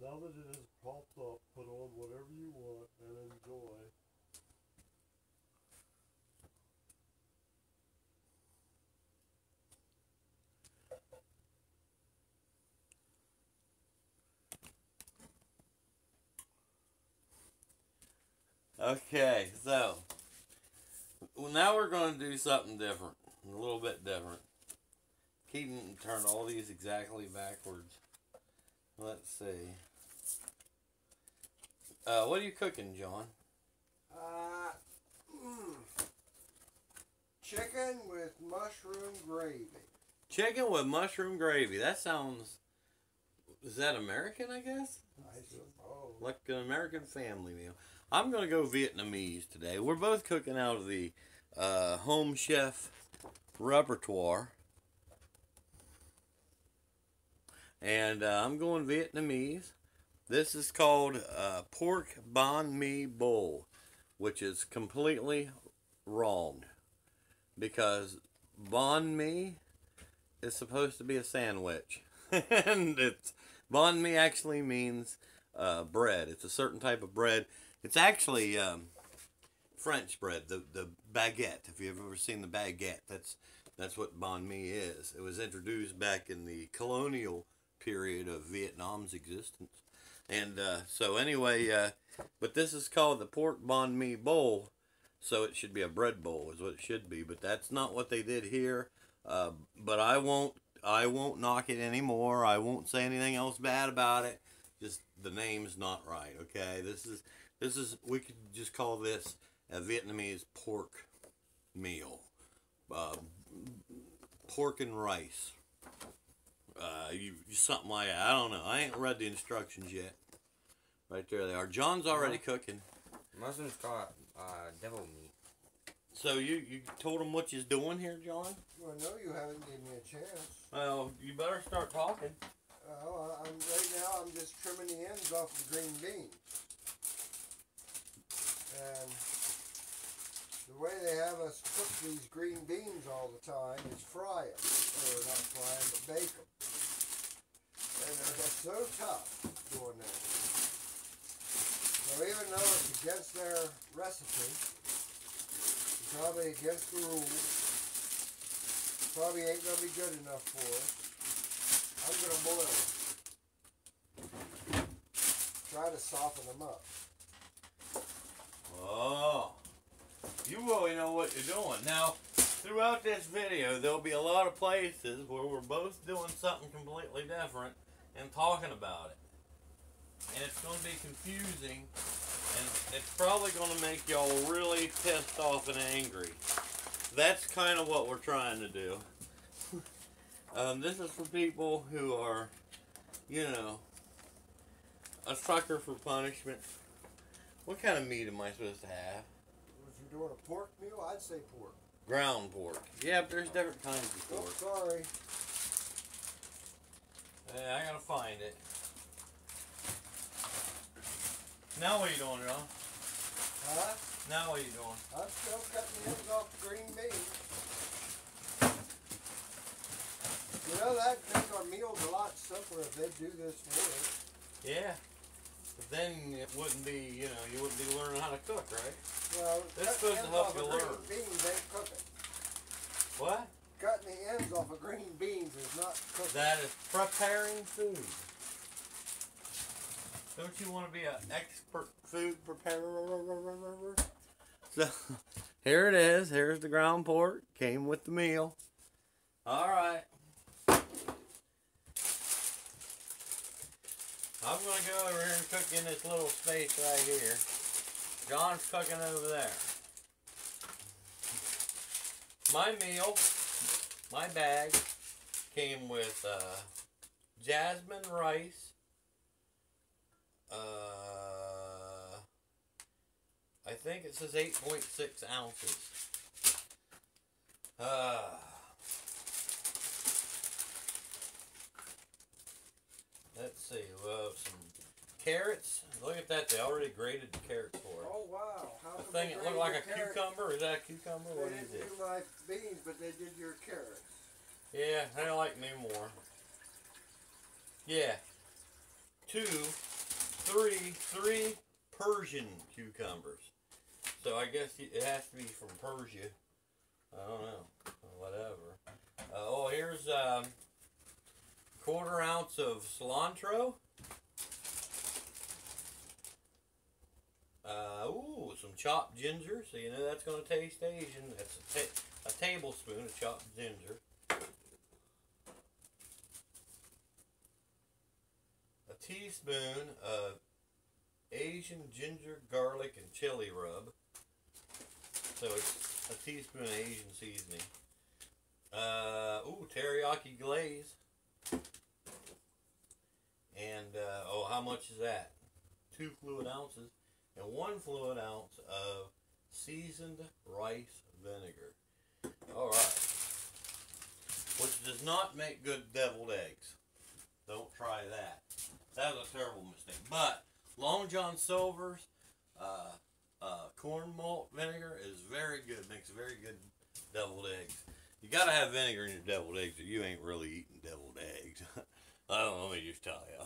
Now that it has popped up, put on whatever you want and enjoy. Okay, so well, now we're going to do something different, a little bit different. Keidan turned all these exactly backwards. Let's see. Uh, what are you cooking, John? Uh, mm, chicken with mushroom gravy. Chicken with mushroom gravy. That sounds. Is that American? I guess. I suppose. like an American family meal. I'm gonna go Vietnamese today. We're both cooking out of the uh, home chef repertoire, and uh, I'm going Vietnamese. This is called uh, pork banh mi bowl, which is completely wrong because banh mi is supposed to be a sandwich, and it's banh mi actually means uh, bread. It's a certain type of bread. It's actually um, French bread, the the baguette. If you've ever seen the baguette, that's that's what banh mi is. It was introduced back in the colonial period of Vietnam's existence, and uh, so anyway, uh, but this is called the pork banh mi bowl, so it should be a bread bowl, is what it should be. But that's not what they did here. Uh, but I won't I won't knock it anymore. I won't say anything else bad about it. Just the name's not right. Okay, this is this is we could just call this a Vietnamese pork meal, uh, pork and rice. Uh, you something like that. I don't know. I ain't read the instructions yet. Right there they are. John's already cooking. Muslims call it uh, devil meat. So you you told him what you's doing here, John? Well, no, you haven't given me a chance. Well, you better start talking. Well, I'm right now. I'm just trimming the ends off the green beans, and the way they have us cook these green beans all the time is fry them, or not fry them, but bake them. And they're just so tough doing that. So even though it's against their recipe, it's probably against the rules, probably ain't gonna be good enough for us. I'm gonna boil them. Try to soften them up. Oh, you really know what you're doing. Now, throughout this video, there'll be a lot of places where we're both doing something completely different and talking about it. And it's going to be confusing, and it's probably going to make y'all really pissed off and angry. That's kind of what we're trying to do. um, this is for people who are, you know, a sucker for punishment. What kind of meat am I supposed to have? If you're doing a pork meal, I'd say pork. Ground pork. Yeah, but there's different kinds of Oh, pork. sorry. Yeah, I gotta find it. Now what are you doing, John? Huh? Now what are you doing? I'm still cutting the ends off the green beans. You know, that'd make our meals a lot simpler if they do this work. Yeah. But then it wouldn't be, you know, you wouldn't be learning how to cook, right? Well, That's supposed to help you learn. Beans ain't cooking. What? Cutting the ends off of green beans is not cooking. That is preparing food. Don't you want to be an expert food preparer? So, here it is. Here's the ground pork. Came with the meal. All right. I'm going to go over here and cook in this little space right here. John's cooking over there. My meal, my bag, came with uh, jasmine rice, uh, I think it says 8.6 ounces. Uh, let's see, we have some carrots. Look at that, they already grated the carrots for it. Oh wow! How The thing they it looked like a carrots? cucumber. Is that a cucumber? They What is didn't it? do my beans, but they did your carrots. Yeah, they like me more. Yeah, two, three, three Persian cucumbers. So I guess it has to be from Persia. I don't know. Whatever. Uh, oh, here's um, quarter ounce of cilantro. Uh, ooh, some chopped ginger. So you know that's going to taste Asian. That's a, ta- a tablespoon of chopped ginger. A teaspoon of Asian ginger, garlic, and chili rub. So it's a teaspoon of Asian seasoning. Uh, ooh, teriyaki glaze. And, uh, oh, how much is that? Two fluid ounces and one fluid ounce of seasoned rice vinegar. All right. Which does not make good deviled eggs. Don't try that. That was a terrible mistake. But Long John Silver's uh, uh, corn malt vinegar is very good. Makes very good deviled eggs. You gotta have vinegar in your deviled eggs, or you ain't really eating deviled eggs. I don't know. Let me just tell you.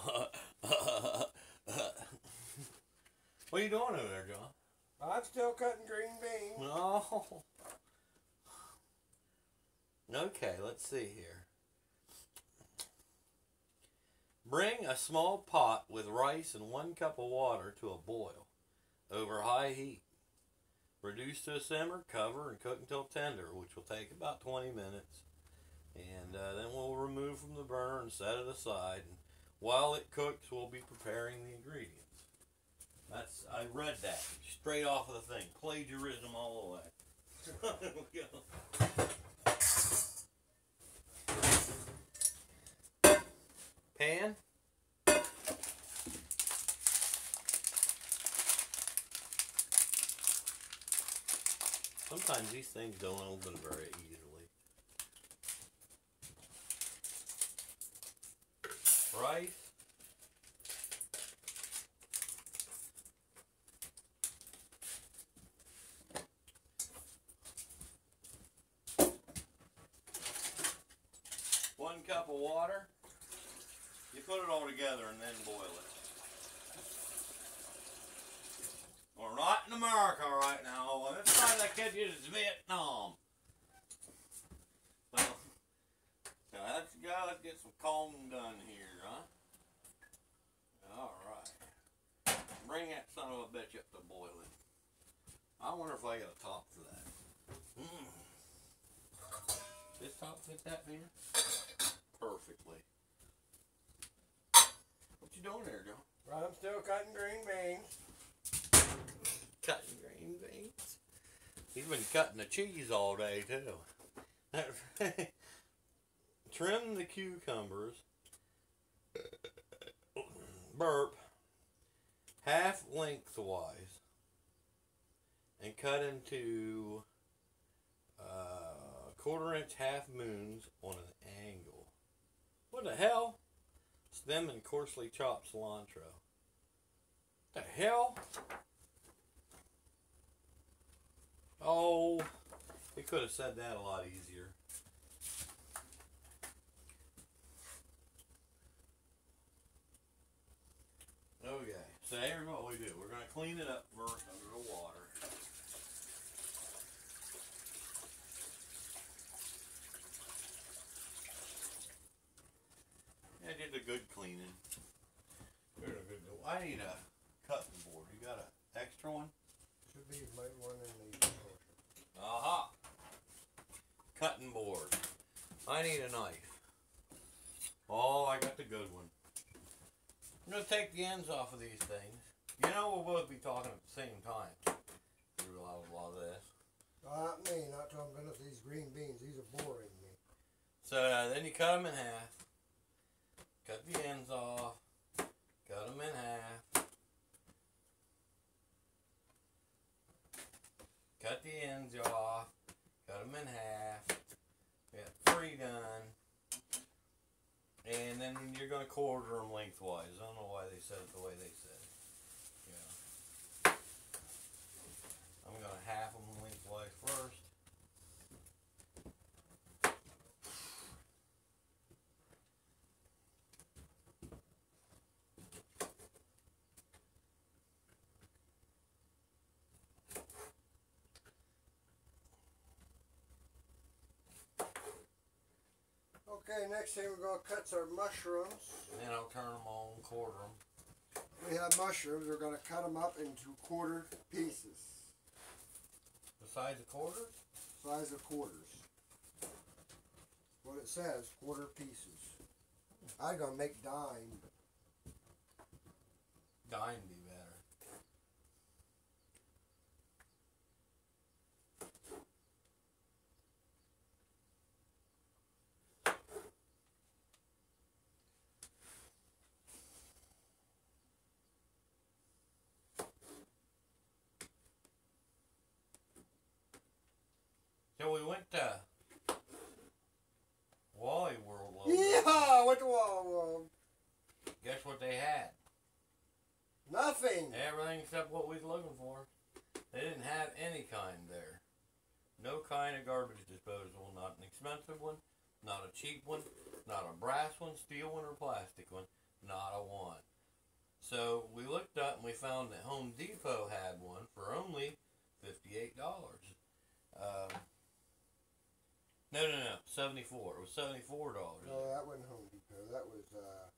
What are you doing over there, John? I'm still cutting green beans. No. Okay, let's see here. Bring a small pot with rice and one cup of water to a boil over high heat. Reduce to a simmer, cover, and cook until tender, which will take about 20 minutes. And uh, then we'll remove from the burner and set it aside. And while it cooks, we'll be preparing the ingredients. That's I read that straight off of the thing. Plagiarism all the way. Pan. Sometimes these things don't open very easily. Rice. One cup of water. You put it all together and then boil it. We're not in America right now. Side of the kitchen is Vietnam. Well, now let's go. Let's get some combing done here, huh? All right. Bring that son of a bitch up to boiling. I wonder if I got a top for that. Mm. This top fit that beer? Perfectly. You doing there, Joe? I'm still cutting green beans. Cutting green beans. He's been cutting the cheese all day too. Trim the cucumbers. Burp. Half lengthwise. And cut into uh, quarter inch half moons on an angle. What the hell? Stem and coarsely chopped cilantro. The hell? Oh, he could have said that a lot easier. Okay, so here's what we do. We're going to clean it up first under the water. I did a good cleaning. A good. I need a cutting board. You got an extra one? Should be maybe one in the portion. Aha! Cutting board. I need a knife. Oh, I got the good one. I'm gonna take the ends off of these things. You know we'll both be talking at the same time through a lot, a lot of this. Not me, not talking about these green beans. These are boring me. So uh, then you cut them in half. Cut the ends off. Cut them in half. Cut the ends off. Cut them in half. Got three done. And then you're going to quarter them lengthwise. I don't know why they said it the way they said it. Yeah. I'm going to half them lengthwise first. Okay, next thing we're gonna cut our mushrooms. And then I'll turn them on, quarter them. We have mushrooms. We're gonna cut them up into quarter pieces, The size of quarters? size of quarters. What it says, quarter pieces. I'm gonna make dime. Dime be better. So we went to Wally World. a little bit. Yeah, what the wall? Guess what they had? Nothing. Everything except what we was looking for. They didn't have any kind there. No kind of garbage disposal. Not an expensive one, not a cheap one, not a brass one, steel one, or plastic one. Not a one. So we looked up and we found that Home Depot had one for only fifty-eight dollars. Um, no, no, no, seventy-four. It was seventy-four dollars. No, that wasn't Home Depot. That was uh.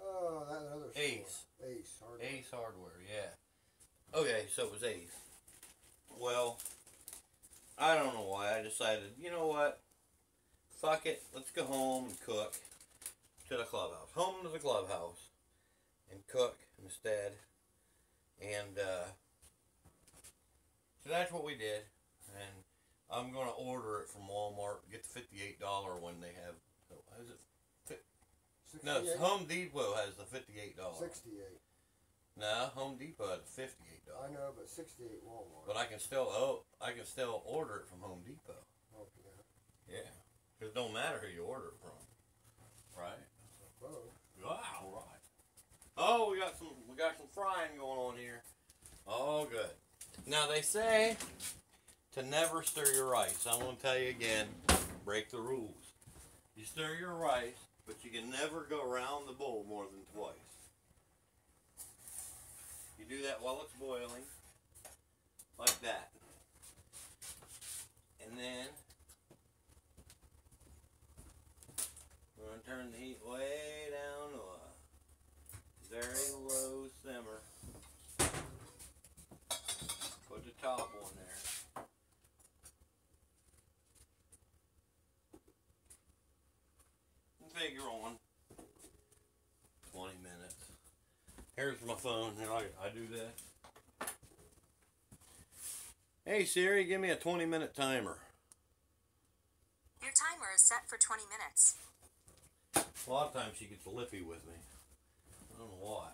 Oh, that other store. Ace. Ace. Hardware. Ace Hardware, yeah. Okay, so it was Ace. Well, I don't know why. I decided, you know what? Fuck it. Let's go home and cook to the clubhouse. Home to the clubhouse. And cook instead. And, uh, so that's what we did. I'm going to order it from Walmart. Get the $58 one they have. oh, Is it? No, 68? Home Depot has the $58. 68. No, Home Depot had fifty-eight dollars. I know, but 68 Walmart. But I can still oh, I can still order it from Home Depot. oh, yeah. Yeah, 'Cause it don't matter who you order it from, right? Oh. Wow, right. Oh, we got some we got some frying going on here. Oh, good. Now they say to never stir your rice. I'm gonna tell you again. Break the rules. You stir your rice, but you can never go around the bowl more than twice. You do that while it's boiling, like that. And then we're gonna turn the heat way down to a very low simmer. Put the top on there. And figure on 20 minutes. Here's my phone, and I, I do that. Hey Siri, give me a 20 minute timer. Your timer is set for 20 minutes. A lot of times she gets lippy with me. I don't know why.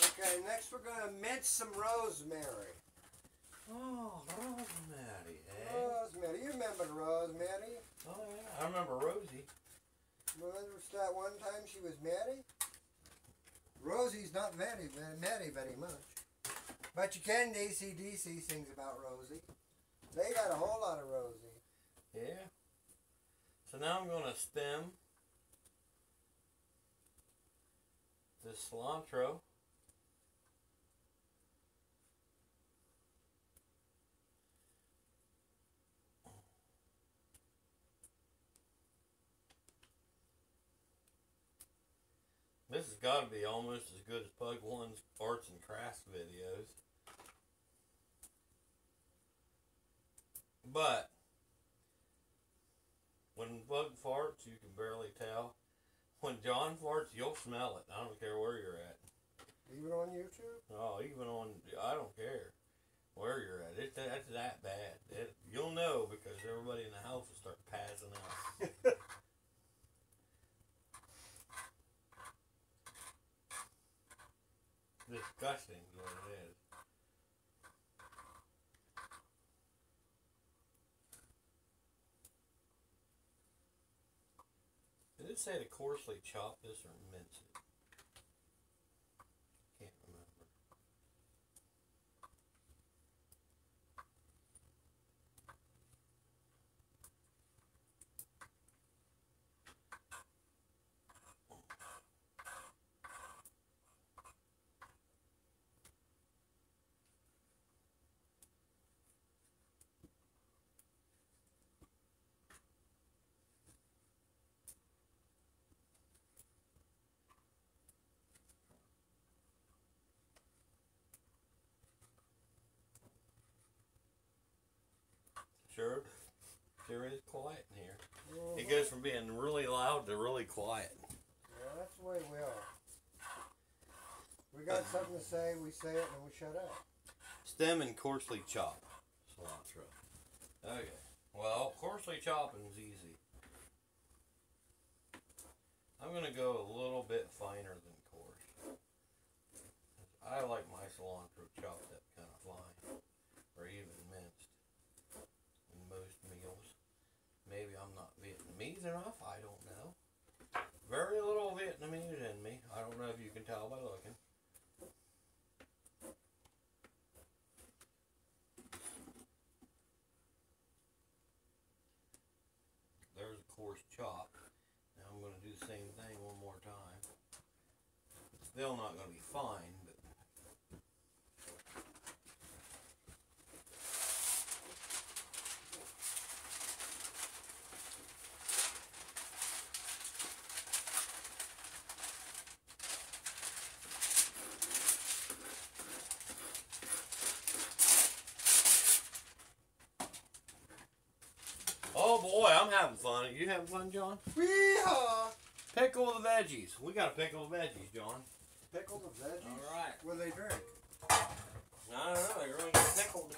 Okay, next we're gonna mince some rosemary. Oh, Rosemary, eh? Rosemary, you remember Rosemary? Oh, yeah. I remember Rosie. Remember that one time she was married? Rosie's not very, very, married very much. But you can ACDC sings about Rosie. They got a whole lot of Rosie. Yeah. So now I'm going to stem this cilantro. This has got to be almost as good as Pug One's arts and crafts videos. But when Bug farts, you can barely tell. When John farts, you'll smell it. I don't care where you're at. Even on YouTube? Oh, even on I don't care where you're at. It's that's that bad. It, you'll know because everybody in the house will start passing out. Disgusting is what it is. Did it say to coarsely chop this or mince Sure, sure is quiet in here. It goes from being really loud to really quiet. Well, that's the way we are. We got uh-huh. something to say, we say it, and we shut up. Stem and coarsely chop cilantro. Okay. Well, coarsely chopping is easy. I'm gonna go a little bit finer than coarse. I like my cilantro chopped up kind of fine, or even minced. In most meals, maybe I'm not Vietnamese enough. I don't know. Very little Vietnamese in me. I don't know if you can tell by looking. There's a coarse chop. Now I'm going to do the same thing one more time. Still not going to be fine, I'm having fun. Are you having fun, John? Weehaw! Pickle the veggies. We got to pickle the veggies, John. Pickle the veggies. All right. What do they drink? I don't know. They're going to get pickled.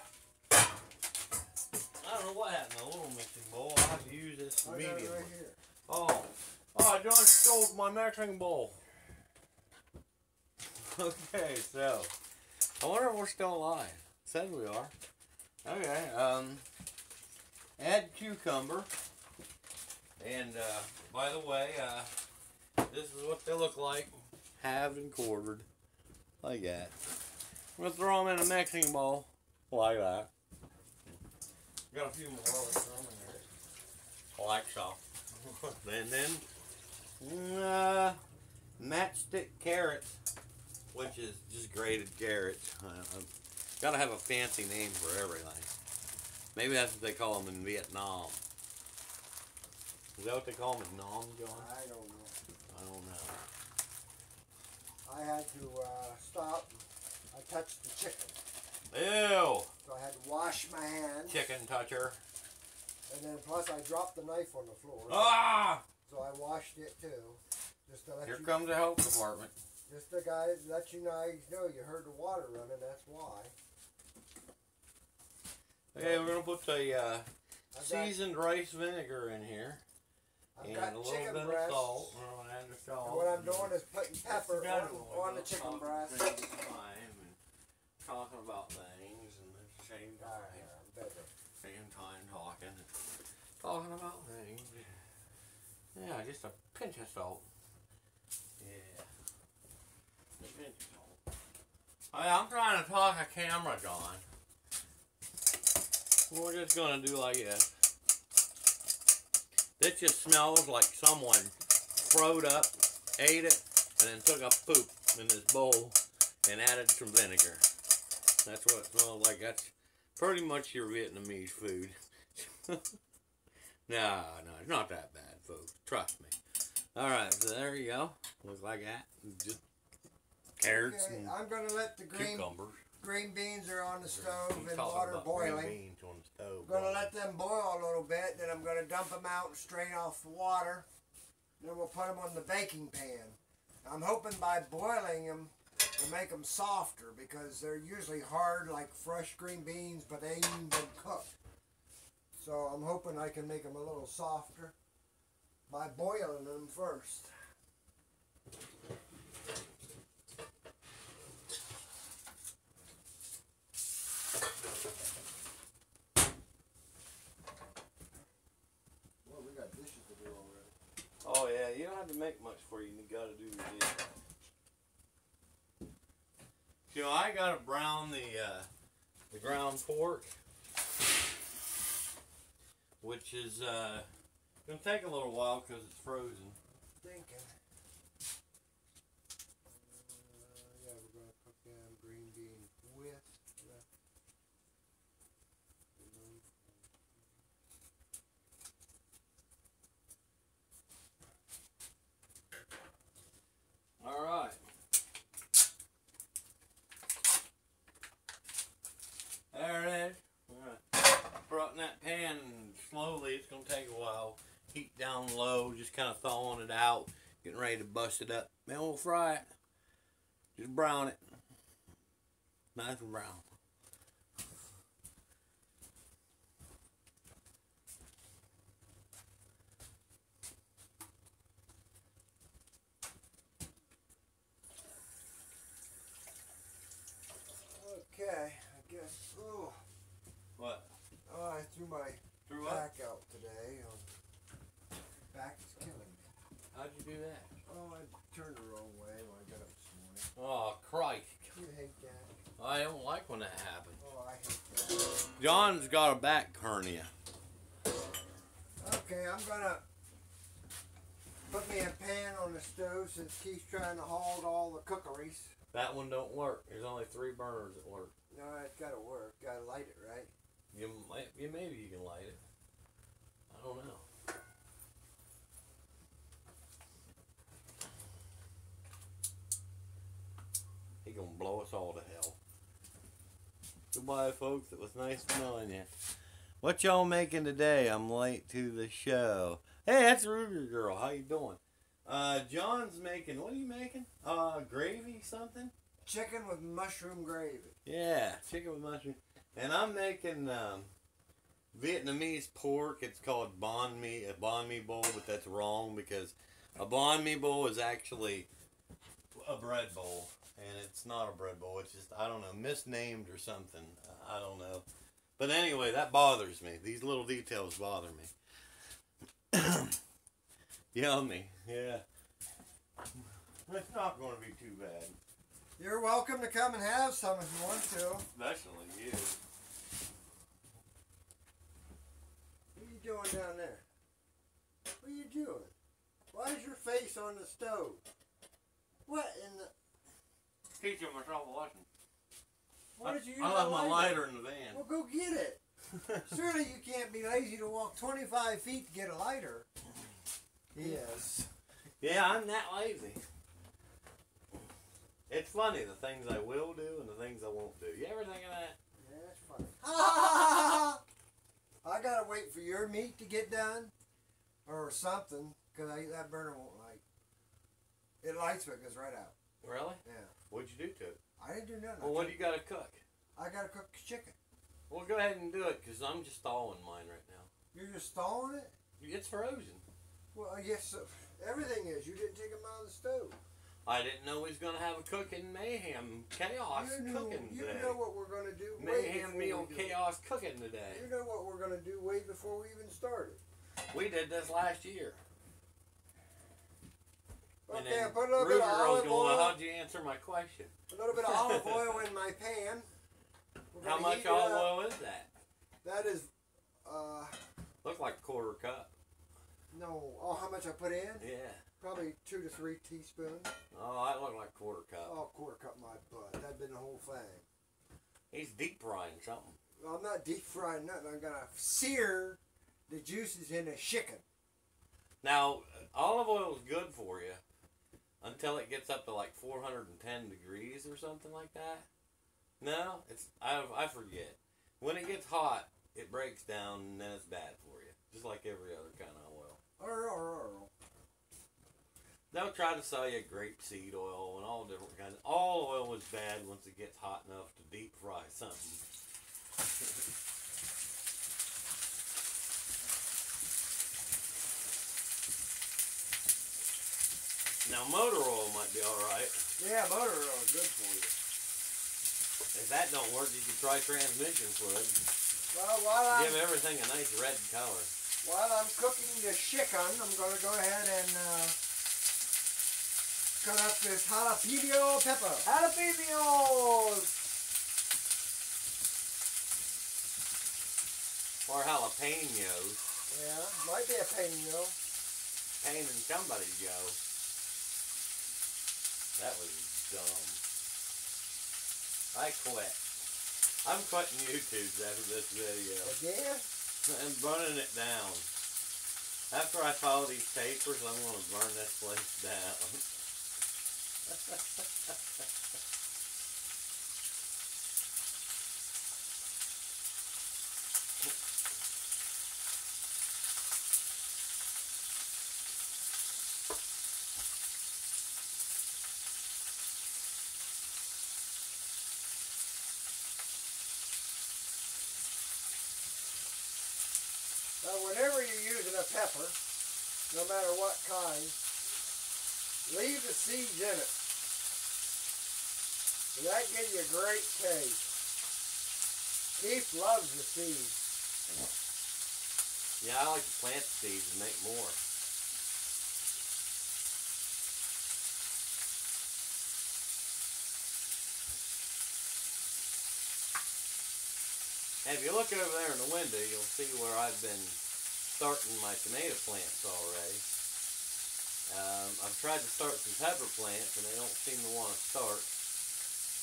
I don't know what happened to the little mixing bowl. I'll have to use this I got medium it right here. Oh. Oh, John stole my mixing bowl. Okay, so. I wonder if we're still alive. Says we are. Okay, um. Add cucumber. And, uh, by the way, uh, this is what they look like. Halved and quartered. Like that. I'm gonna throw them in a mixing bowl. Like that. Got a few more. Let's throw 'em in there. Like so. and then, uh, matchstick carrots, which is just grated carrots. I gotta have a fancy name for everything. Maybe that's what they call them in Vietnam. Is that what they call them in Nam, John? I don't know. I don't know. I had to uh, stop. I touched the chicken, Ew! so I had to wash my hands. Chicken toucher. And then plus I dropped the knife on the floor. Ah! So I washed it too. Just to let Here you comes the health department. just the guy let you guys know you heard the water running, that's why. Okay, we're gonna put the uh, seasoned rice vinegar in here. I've and got a little chicken of salt. We're gonna add the salt. And what I'm doing is putting pepper on, it when we on the chicken breast. at the same time and talking about things and at the same time, better. same time talking, talking about things. Yeah, just a pinch of salt. Yeah, a pinch of salt. Hey, I'm trying to talk a camera, John. We're just gonna do like this. This just smells like someone froed up, ate it, and then took a poop in this bowl and added some vinegar. That's what it smells like. That's pretty much your Vietnamese food. no, no, it's not that bad, folks. Trust me. All right, so there you go. Looks like that. Just carrots Okay, and I'm gonna let the green cucumbers. Green beans are on the stove He's and water boiling. beans on the stove. I'm gonna let them boil a little bit, then I'm gonna dump them out and strain off the water. Then we'll put them on the baking pan. I'm hoping by boiling them, to make them softer because they're usually hard like fresh green beans, but they ain't even been cooked. So I'm hoping I can make them a little softer by boiling them first. Well, we got dishes to do already. Oh yeah, you don't have to make much for you. You gotta do. You know, I gotta brown the uh, the ground pork, which is uh, gonna take a little while because it's frozen. Thinking. Uh, yeah, we're gonna cook them green beans with the. All right. There it is. All right. Brought in that pan out, it up. Then we'll fry it. Just brown it. Nice and brown. Okay, I guess. Oh, What? oh I threw my Through back out today. Um, back is killing me. How'd you do that? Oh, I turned the wrong way when I got up this morning. Oh, Christ. You hate that? I don't like when that happens. Oh, I hate that. John's got a back hernia. Okay, I'm gonna put me a pan on the stove since Keith's trying to hold all the cookeries. That one don't work. There's only three burners that work. No, it's gotta work. Gotta light it, right? You might, you maybe you can light it. I don't know. Gonna blow us all to hell. Goodbye, folks. It was nice knowing you. What y'all making today? I'm late to the show. Hey, that's Ruger girl. How you doing? Uh, John's making. What are you making? Uh, gravy something? Chicken with mushroom gravy. Yeah, chicken with mushroom. And I'm making um, Vietnamese pork. It's called banh mi, a banh mi bowl, but that's wrong because a banh mi bowl is actually a bread bowl, and it's not a bread bowl. It's just I don't know, misnamed or something. I don't know. But anyway, that bothers me. These little details bother me. Yummy, yeah. It's not going to be too bad. You're welcome to come and have some if you want to. Especially you. What are you doing down there? What are you doing? Why is your face on the stove? What in the? Teaching myself a lesson. Why did you use I left my lighter in the van. Well, go get it. Surely you can't be lazy to walk 25 feet to get a lighter. Yes. Yeah, I'm that lazy. It's funny the things I will do and the things I won't do. You ever think of that? Yeah, that's funny. I gotta wait for your meat to get done, or something, cause that burner won't light. It lights, but it goes right out. Really? Yeah. What'd you do to it? I didn't do nothing. Well, what do you got to cook? I gotta cook chicken. Well, go ahead and do it because I'm just thawing mine right now. You're just thawing it. It's frozen. Well, I guess uh, everything is. You didn't take them out of the stove. I didn't know we was gonna have a cooking mayhem chaos you know, cooking you today. know what we're gonna do. mayhem meal we do it. chaos cooking today. You know what we're gonna do way before we even started. We did this last year. And Okay, put a little bit of olive going, well, oil. how'd you answer my question? A little bit of olive oil in my pan. We're How much olive oil is that? That is, uh, Look like a quarter cup. no. Oh, how much I put in? Yeah. Probably two to three teaspoons. Oh, that looked like a quarter cup. Oh, quarter cup my butt. That'd been the whole thing. He's deep frying something. Well, I'm not deep frying nothing. I'm gonna sear the juices in the chicken. Now, olive oil is good for you until it gets up to like 410 degrees or something like that. No, it's I I forget. When it gets hot, it breaks down and then it's bad for you, just like every other kind of oil. They'll try to sell you grapeseed oil and all different kinds. All oil is bad once it gets hot enough to deep fry something. now motor oil might be all right. Yeah, motor oil is good for you. If that don't work, you can try transmission fluid. Well, while I'm Give everything a nice red color. while I'm cooking the chicken, I'm gonna go ahead and uh, cut up this jalapeno pepper. Jalapenos. Or jalapenos. Yeah, might be a peno. Pain in somebody's go. That was dumb. I quit. I'm quitting YouTube after this video. Again? and burning it down. After I file these papers, I'm gonna burn this place down. pepper, no matter what kind, leave the seeds in it. That gives you a great taste. Keith loves the seeds. Yeah, I like to plant the seeds and make more. And if you look over there in the window, you'll see where I've been starting my tomato plants already. Um, I've tried to start some pepper plants, and they don't seem to want to start.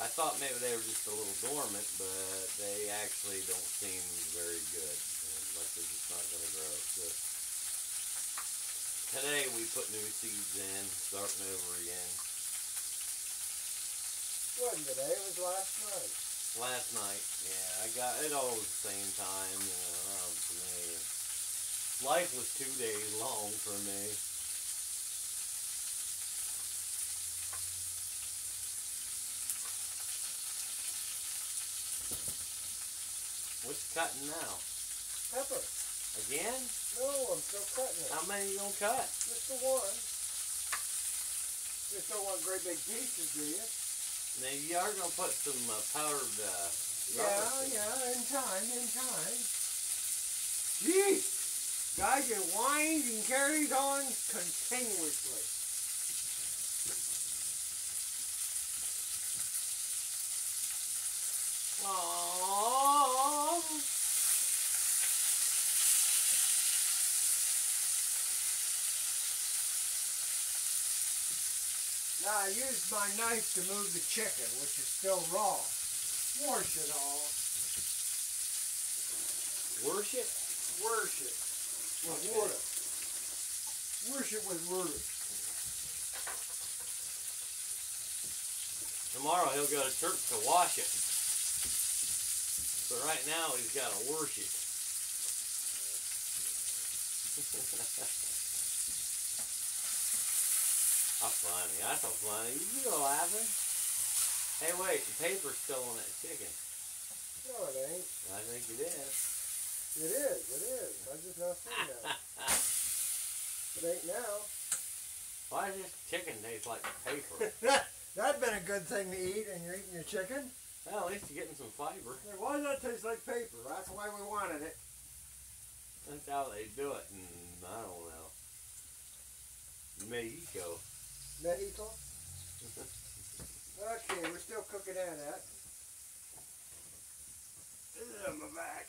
I thought maybe they were just a little dormant, but they actually don't seem very good. Like they're just not going to grow. So today we put new seeds in, starting over again. Wasn't today, it was last night. Last night, yeah, I got it all at the same time. You know, me, life was two days long for me. What's cutting now? Pepper. Again? No, I'm still cutting it. How many you gonna cut? Just the one. Just don't want great big pieces, do you? Now you are gonna put some uh, powdered. Uh, Yeah, yeah, in time, in time. Gee! Guy just whines and carries on continuously. Aww. Now I used my knife to move the chicken, which is still raw. Wash it all. Worship. Wash it with water. Wash it with water. Tomorrow he'll go to church to wash it. But right now he's got to worship. That's funny. That's so funny. You go laughing. Hey, wait. The paper's still on that chicken. No, it ain't. I think it is. It is, it is. I just not seen that. It ain't now. Why does this chicken taste like paper? That'd been a good thing to eat, and you're eating your chicken. well, at least you're getting some fiber. Hey, Why does that taste like paper? That's why we wanted it. That's how they do it. And I don't know. Mexico. Mexico. Okay, we're still cooking that up. Ugh, my back.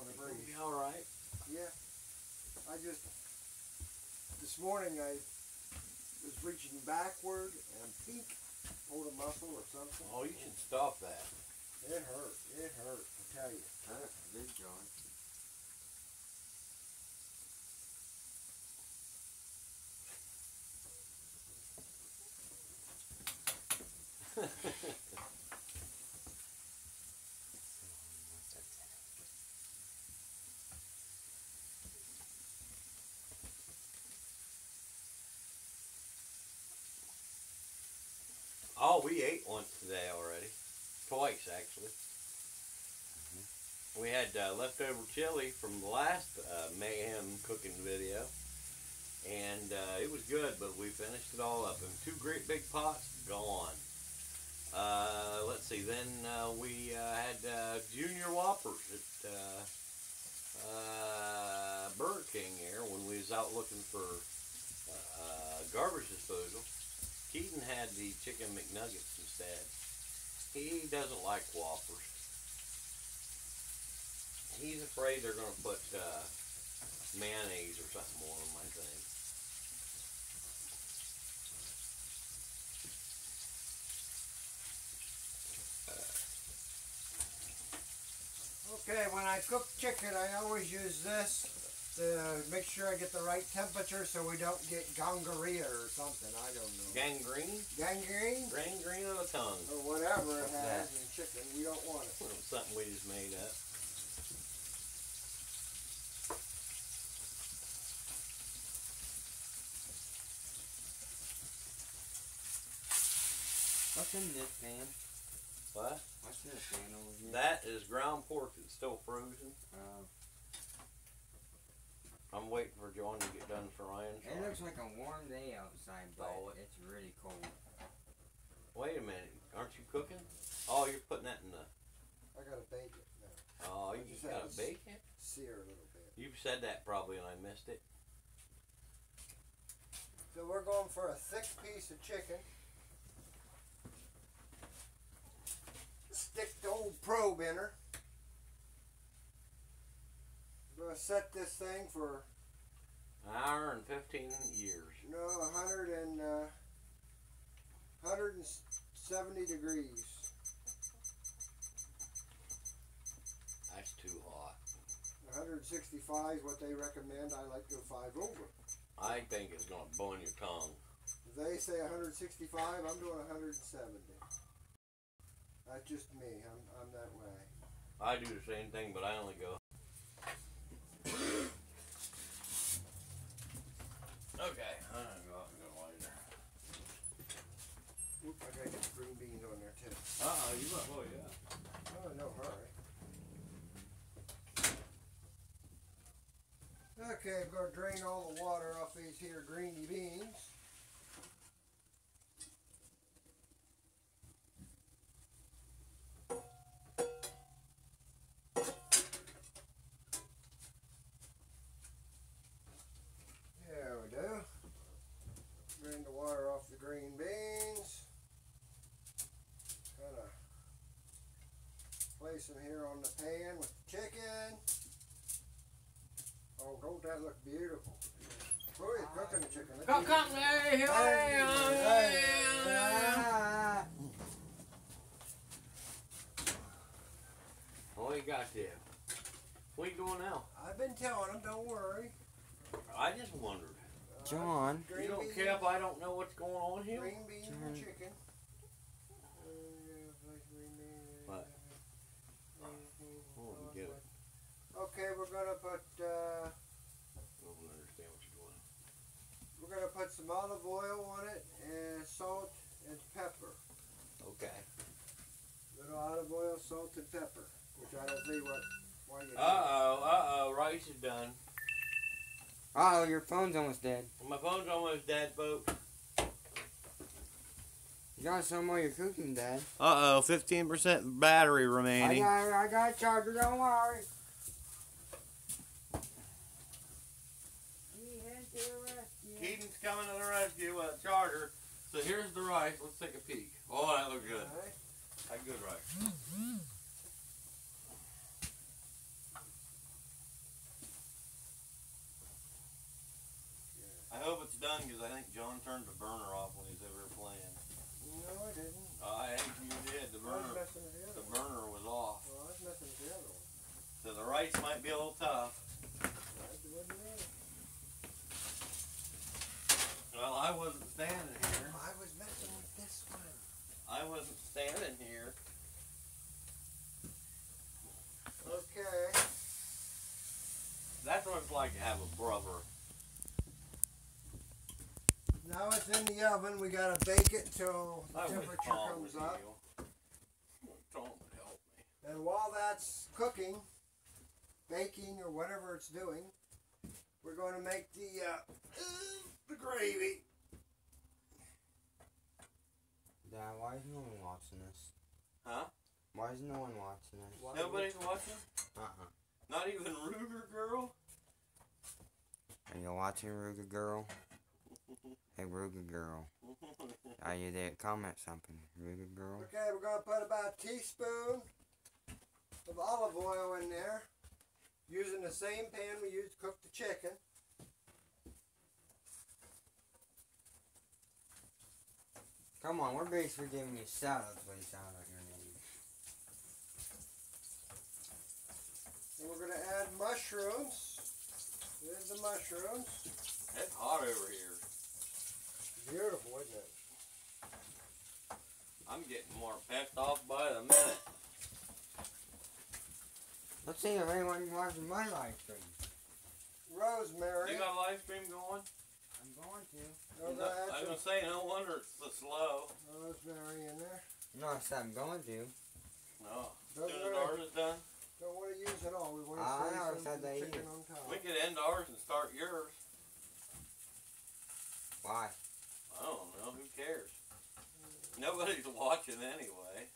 It hurts when I It'll be all right. Yeah. I just this morning I was reaching backward and peak pulled a muscle or something. Oh, you should stop that. It hurt. It hurt. I tell you. Huh? Big John. Oh, we ate once today already. Twice, actually. We had uh, leftover chili from the last uh, Mayhem cooking video. And uh, it was good, but we finished it all up. And two great big pots, gone. Uh, let's see, then uh, we uh, had uh, Junior Whoppers at uh, uh, Burger King here when we was out looking for uh, garbage disposal. Keidan had the chicken McNuggets instead. He doesn't like Whoppers. He's afraid they're gonna put uh, mayonnaise or something on them. I think. Okay, when I cook chicken, I always use this to make sure I get the right temperature so we don't get gangrene or something. I don't know. Gangrene, Gangrene gangrene of the tongue. or whatever it has that? in chicken. We don't want it. Something we just made up. What's in this pan? What? What's in this pan over here? That is ground pork that's still frozen. Uh, I'm waiting for John to get done frying. so It looks like a warm day outside, but Oh, it- it's really cold. Wait a minute, aren't you cooking? Oh, you're putting that in the. I gotta bake it now. Oh, I you just just gotta to bake it. Sear a little bit. You've said that probably, and I missed it. So we're going for a thick piece of chicken. Stick the old probe in her. I'm gonna set this thing for An hour and fifteen years. No, know hundred and uh, hundred and seventy degrees. That's too hot. 165 is what they recommend. I like to go five over. I think it's gonna burn your tongue. They say 165, I'm doing 170. That's just me. I'm, I'm that way. I do the same thing, but I only go. Okay, I'm gonna go out and go later. Oop, I gotta get the green beans on there too. Uh oh, you might. Oh yeah. Oh, no hurry. Okay, I'm gonna drain all the water off these here greeny beans. There we do. Drain the water off the green beans. Kind of place them here on the pan with the chicken. Oh, don't that look beautiful? Boy, you're cooking the chicken. Look Come, at come, hey, here I am. Hey, Ah! What you got there? What you doing now? I've been telling them, don't worry. I just wondered. Uh, John. green You don't beans, care if I don't know what's going on here? Green beans and John. chicken. Uh, green beans. What? Oh, get it. Okay, we're gonna put uh, I don't understand what you're doing. we're gonna put some olive oil on it and salt and pepper. Okay. Little olive oil, salt and pepper, which I don't see what why you. Uh oh, uh oh, rice is done. Oh, your phone's almost dead. My phone's almost dead, folks. You got some while you're cooking, Dad. Uh oh, 15% battery I remaining. got, I got a charger. Don't worry. Keidan's coming to the rescue with a charger. So here's the rice. Let's take a peek. Oh, that looks good. Alright. That good rice. I hope it's done because I think John turned the burner off when he was over playing. No, I didn't. Oh, I think you did. The burner, the the burner was off. Well, I was messing with the other one. So the rice might be a little tough. Right, it wasn't there. Well, I wasn't standing here. I was messing with this one. I wasn't standing here. Okay. That's what it's like to have a brother. Now it's in the oven. We gotta bake it till the temperature comes up. here. Tom would help me. And while that's cooking, baking or whatever it's doing, we're going to make the uh, the gravy. Dad, why is no one watching this? Huh? Why is no one watching this? Why Nobody's watching? Uh-uh. Not even Ruger girl? Are you watching Ruger Girl? Hey, Ruga Girl. Are you there? Comment something. Ruga Girl. Okay, we're going to put about a teaspoon of olive oil in there, using the same pan we used to cook the chicken. Come on, we're basically giving you shoutouts when you shout out your name. And we're going to add mushrooms. There's the mushrooms. It's hot over here. Beautiful, isn't it? I'm getting more pissed off by the minute. Let's see if anyone watching my live stream. Rosemary. You got a live stream going? I'm going to. We're No, I add was gonna say, no wonder it's so slow. rosemary in there. No, I said I'm going to. No. Don't soon as ours is done. Don't want to use it all. We want to ah, I save never some said for the chicken on top. We could end ours and start yours. Why? I don't know. Who cares? Nobody's watching anyway.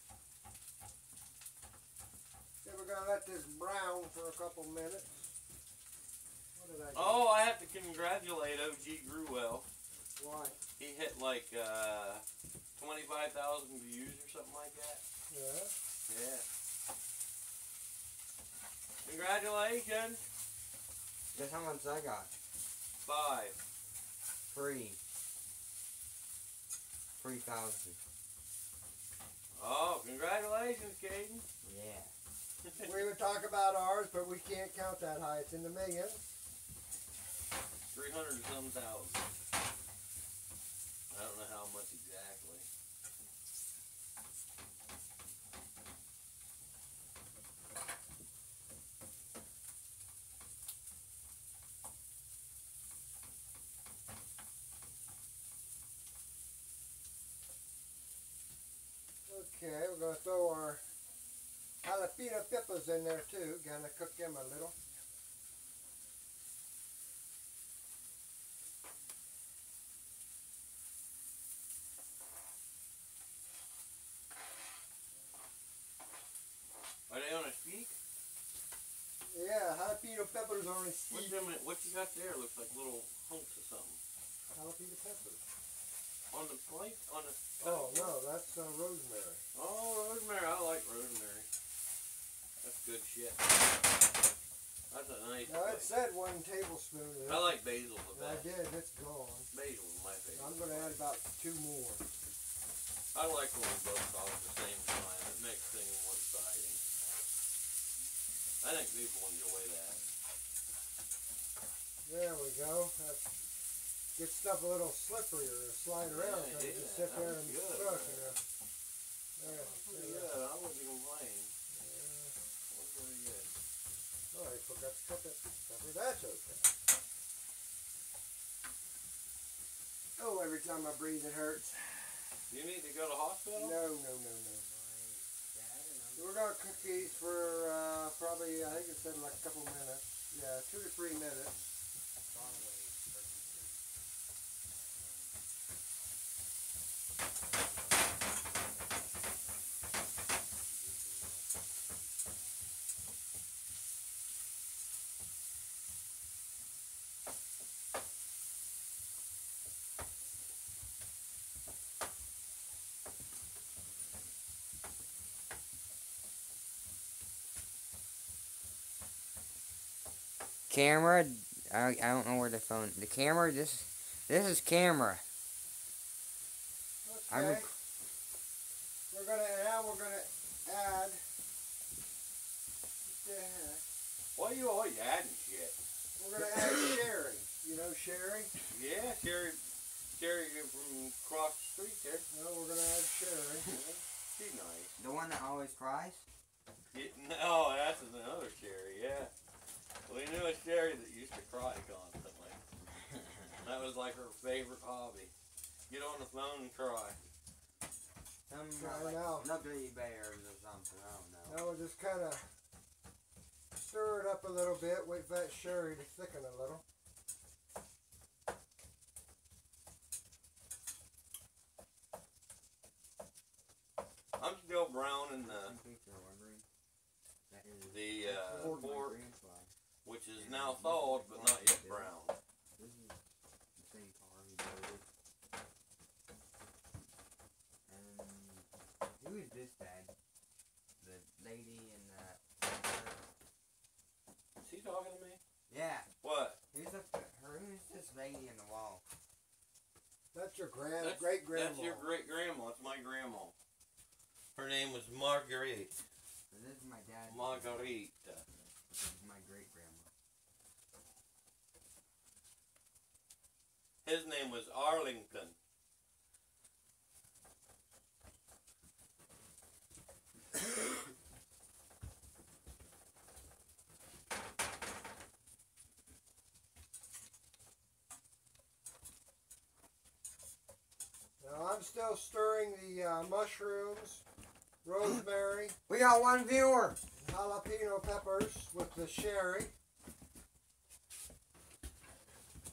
Yeah, we're gonna let this brown for a couple minutes. What did I do? Oh, I have to congratulate OG Grewell. Why? He hit like uh, 25,000 views or something like that. Yeah. Yeah. Congratulations. Guess how much I got? Five. Free. Three thousand. Oh, congratulations, Keidan. Yeah. we would talk about ours, but we can't count that high. It's in the millions. 300 and some thousand. I don't know how much exactly. Okay, we're gonna throw our jalapeno peppers in there too. Gonna cook them a little. Are they on a stick? Yeah, jalapeno peppers are on a What's stick. them, what you got there looks like little hunks of something. Jalapeno peppers. On the plate? On the. Oh no, that's uh, rosemary. Oh, rosemary. I like rosemary. That's good shit. That's a nice. Now it said one tablespoon I like basil the And I did. It's gone. Basil my favorite. I'm gonna add about two more. I like when we both talk at the same time. It makes things more exciting. I think people enjoy that. There we go. That gets stuff a little slipperier to slide around. Yeah, so you yeah, just sit that there and good. cook. You know. Pretty there. good. I wouldn't complain. Yeah. Was very good. Oh, I forgot to cut that pepper. That's okay. Oh, every time I breathe it hurts. You need to go to hospital? No, no, no, no. We're gonna cook these for uh, probably, I think it said like a couple minutes. Yeah, two to three minutes. Camera. I, I don't know where the phone. The camera. This. This is camera. I Okay. rec- We're gonna now we're gonna add. What the heck? Why are you always adding shit? We're gonna add sherry. You know sherry? Yeah, Sherry, Sherry from across the street there. No, we're gonna add sherry. She's nice. The one that always cries. Yeah, no, that's another Sherry, yeah. We knew a Sherry that used to cry constantly. That was like her favorite hobby. Get on the phone and cry. Some Try like now. Nuggly bears or something. I don't know. Now we'll just kind of stir it up a little bit. Wait for that sherry to thicken a little. I'm still browning the, In case you're wondering, that is the uh, Pork. my pork, grandpa. which is now thawed but not yet brown. This is the same car he drove it. And who is this dad? The lady in the Is he talking to me? Yeah. What? Who's the her who's in the wall? That's your grand That's- great grandma. That's your great grandma. It's my grandma. Her name was Marguerite. This is my dad. Marguerite. This is my great grandma. His name was Arlington. Now I'm still stirring the uh, mushrooms, rosemary. We got one viewer. jalapeno peppers with the sherry.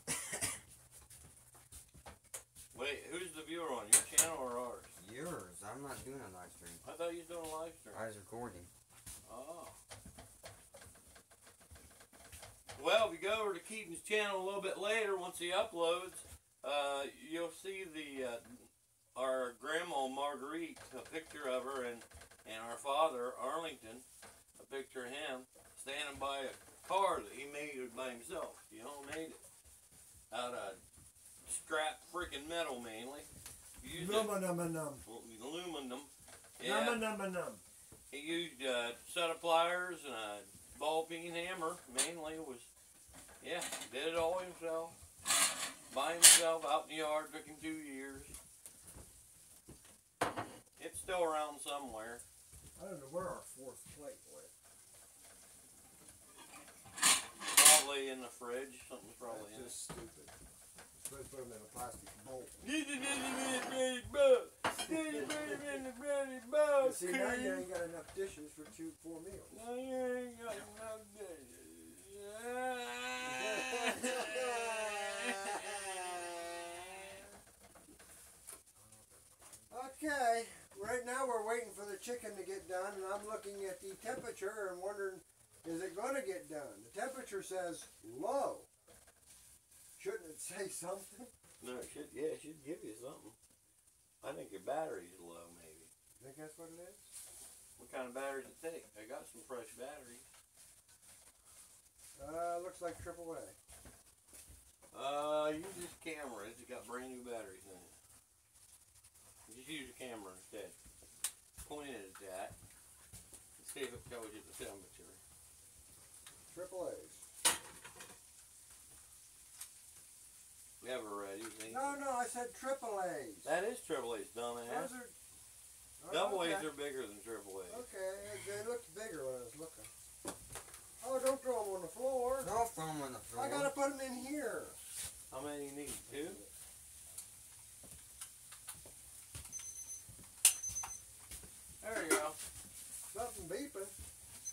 Wait, who's the viewer on your channel or ours? Yours. I'm not doing a live stream. I thought you was doing a live stream. I was recording. Oh. Well, if you go over to Keidan's channel a little bit later, once he uploads, uh, you'll see the uh, our grandma Marguerite, a picture of her, and and our father Arlington, a picture of him standing by a car that he made by himself. You know, made it out of scrap freaking metal mainly. Used it- Num num num. aluminum. Yeah. Num num num. He used a set of pliers and a ball peen hammer. Mainly was, yeah, did it all himself. By himself out in the yard. Took him two years. Still around somewhere. I don't know where our fourth plate went. Probably in the fridge. Something's probably in That's just stupid. Supposed to put them in a plastic bowl. see, now you ain't got enough dishes for two, four meals. Now you ain't got enough dishes. Okay, right now we're waiting for the chicken to get done, and I'm looking at the temperature and wondering, is it going to get done? The temperature says low. Shouldn't it say something? No, it should, yeah, it should give you something. I think your battery's low, maybe. Think that's what it is? What kind of batteries it take? I got some fresh batteries. Uh, looks like AAA. Uh, use this camera. It's got brand new batteries in it. Just use the camera instead. Point it at that. And see if it tells you the temperature. We have it ready. No, no, I said triple A's. That is triple A's, dumbass. Those are. Oh, Double okay. A's are bigger than triple A's. Okay, they looked bigger when I was looking. Oh, don't throw them on the floor. Don't throw them on the floor. I gotta put them in here. How many do you need? Two? There you go. Something beeping.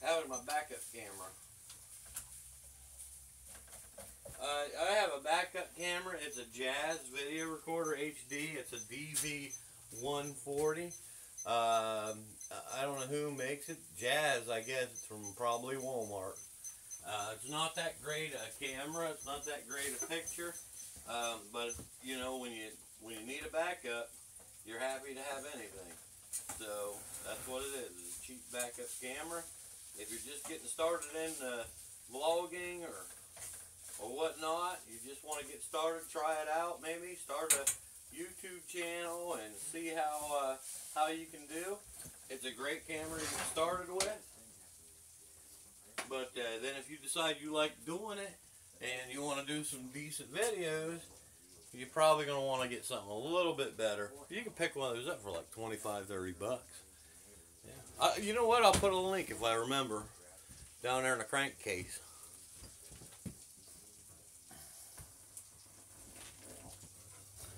That was my backup camera. Uh, I have a backup camera. It's a Jazz video recorder HD. It's a DV140. Um, I don't know who makes it. Jazz, I guess it's from probably Walmart. Uh, it's not that great a camera. It's not that great a picture. Um, but you know when you when you need a backup, you're happy to have anything. So that's what it is. It's a cheap backup camera if you're just getting started in uh, vlogging or or whatnot, you just want to get started, try it out. Maybe start a YouTube channel and see how uh, how you can do. It's a great camera to get started with. But uh, then if you decide you like doing it and you want to do some decent videos, you're probably going to want to get something a little bit better. You can pick one of those up for like 25, 30 bucks. Yeah. Uh, you know what? I'll put a link if I remember down there in the crankcase.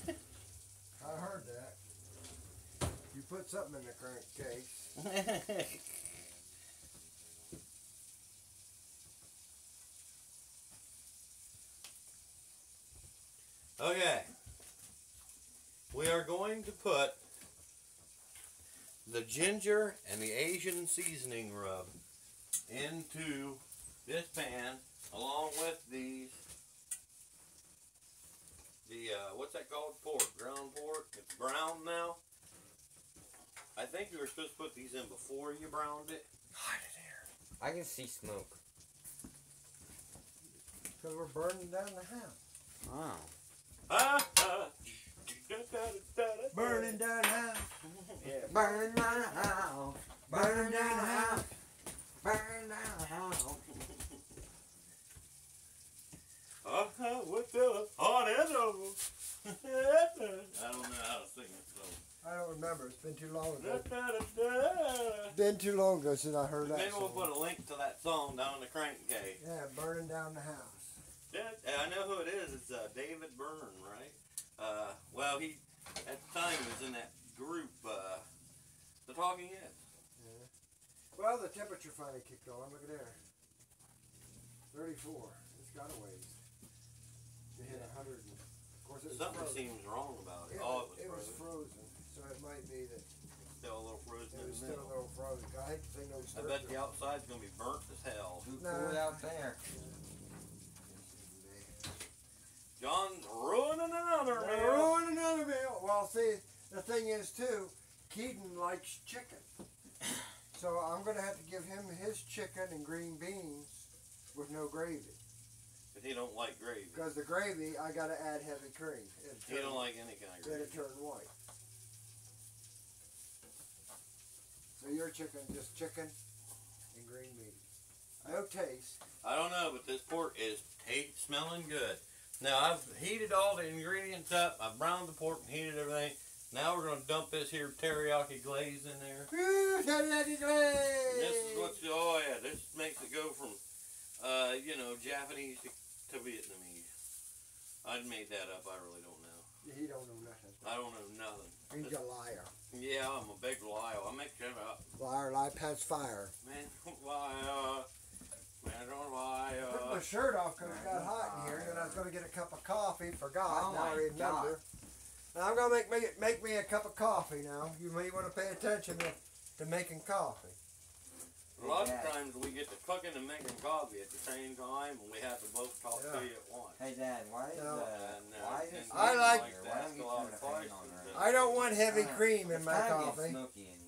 I heard that. You put something in the crankcase. okay. We are going to put the ginger and the Asian seasoning rub into this pan along with these the uh, what's that called pork ground pork it's brown now I think you were supposed to put these in before you browned it Hide it here. I can see smoke. Because we're burning down the house. Oh. Burning down the house. yeah. Burn my house. Burn down the house. Burn down the house. Uh-huh, what the hot animal? I don't know how to sing it, so. I don't remember. It's been too long ago. Been too long ago since I heard that Maybe we'll put a link to that song down in the crankcase. Yeah, burning down the house. Yeah, I know who it is. It's uh, David Byrne, right? Uh, well, he at the time was in that group, uh, the Talking Heads. Well, the temperature finally kicked on. Look at there. 34. It's got a ways. To hit 100. And, of course, it was Something frozen. seems wrong about it. It, oh, was, it it was was frozen. frozen. So it might be that Still a little frozen it in was the still a little frozen. I hate to think no I bet the outside's gonna be burnt as hell. Too Nah. cold out there. John's ruining another meal. ruining another meal. Well, see, the thing is too, Keidan likes chicken, so I'm gonna have to give him his chicken and green beans with no gravy. But he don't like gravy. Because the gravy, I gotta add heavy cream. It'd He turn- don't like any kind of gravy. it turned white. So your chicken, just chicken and green beans. No taste. I don't know, but this pork is smelling good. Now I've heated all the ingredients up. I've browned the pork and heated everything. Now we're gonna dump this here teriyaki glaze in there. Woo, teriyaki glaze! This is what you, oh yeah, this makes it go from, uh, you know, Japanese to, to Vietnamese. I made that up. I really don't know. He don't know nothing. I don't know nothing. He's a liar. Yeah, I'm a big liar. I make shit up. Liar, life has fire. Man, liar. Man, don't Took my shirt off because it got hot in here, and I was going to get a cup of coffee. Forgot. Oh now I my remember. Now I'm going to make me make me a cup of coffee. Now you may want to pay attention to, to making coffee. A lot of times we get to cooking and making coffee at the same time, and we have to both talk Yeah. to you at once. Hey Dad, why is No. uh, And, uh, why is I things like- that. Why don't a you lot turn of the fan on that- I don't want heavy Uh, cream in my coffee. Smoky in here, buddy.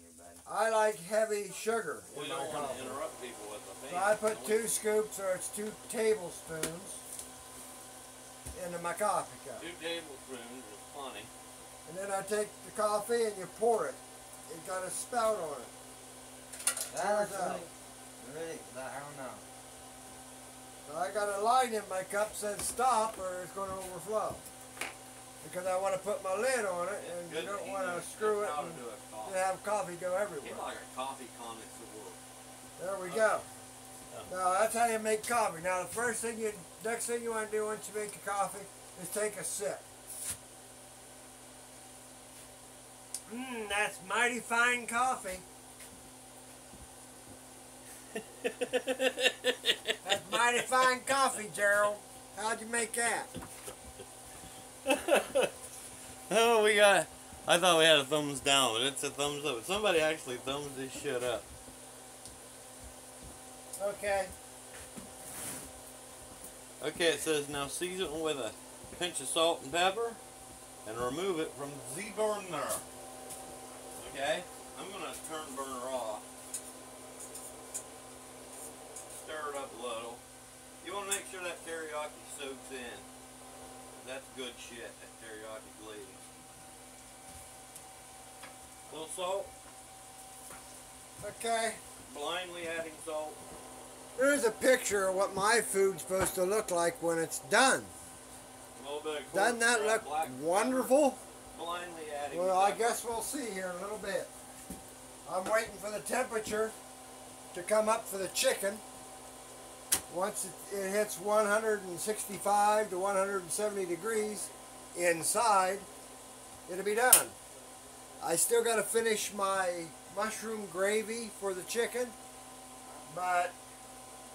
I like heavy sugar We in my don't want coffee. to interrupt people with the So. I put two scoops or it's two tablespoons into my coffee cup. Two tablespoons is plenty. And then I take the coffee and you pour it. It's got a spout on it. That's out. really, really, I don't know. So I got a line in my cup says stop or it's going to overflow. Because I want to put my lid on it and you don't want to screw it how to and do a coffee. and have coffee go He's everywhere. like a coffee connoisseur. There we go. Now that's how you make coffee. Now the first thing you, next thing you want to do once you make your coffee is take a sip. Mmm, that's mighty fine coffee. That's mighty fine coffee, Gerald. How'd you make that? oh, we got. I thought we had a thumbs down, but it's a thumbs up. Somebody actually thumbs this shit up. Okay. Okay, it says now season it with a pinch of salt and pepper and remove it from the burner. Okay? I'm gonna turn the burner off. Stir it up a little. You wanna make sure that teriyaki soaks in. That's good shit, that teriyaki glaze. little salt, Okay. blindly adding salt. There's a picture of what my food's supposed to look like when it's done. A little bit of Doesn't that look black wonderful? Blindly adding Well, I guess we'll see here in a little bit. I'm waiting for the temperature to come up for the chicken. Once it, it hits 165 to 170 degrees inside, it'll be done. I still got to finish my mushroom gravy for the chicken, but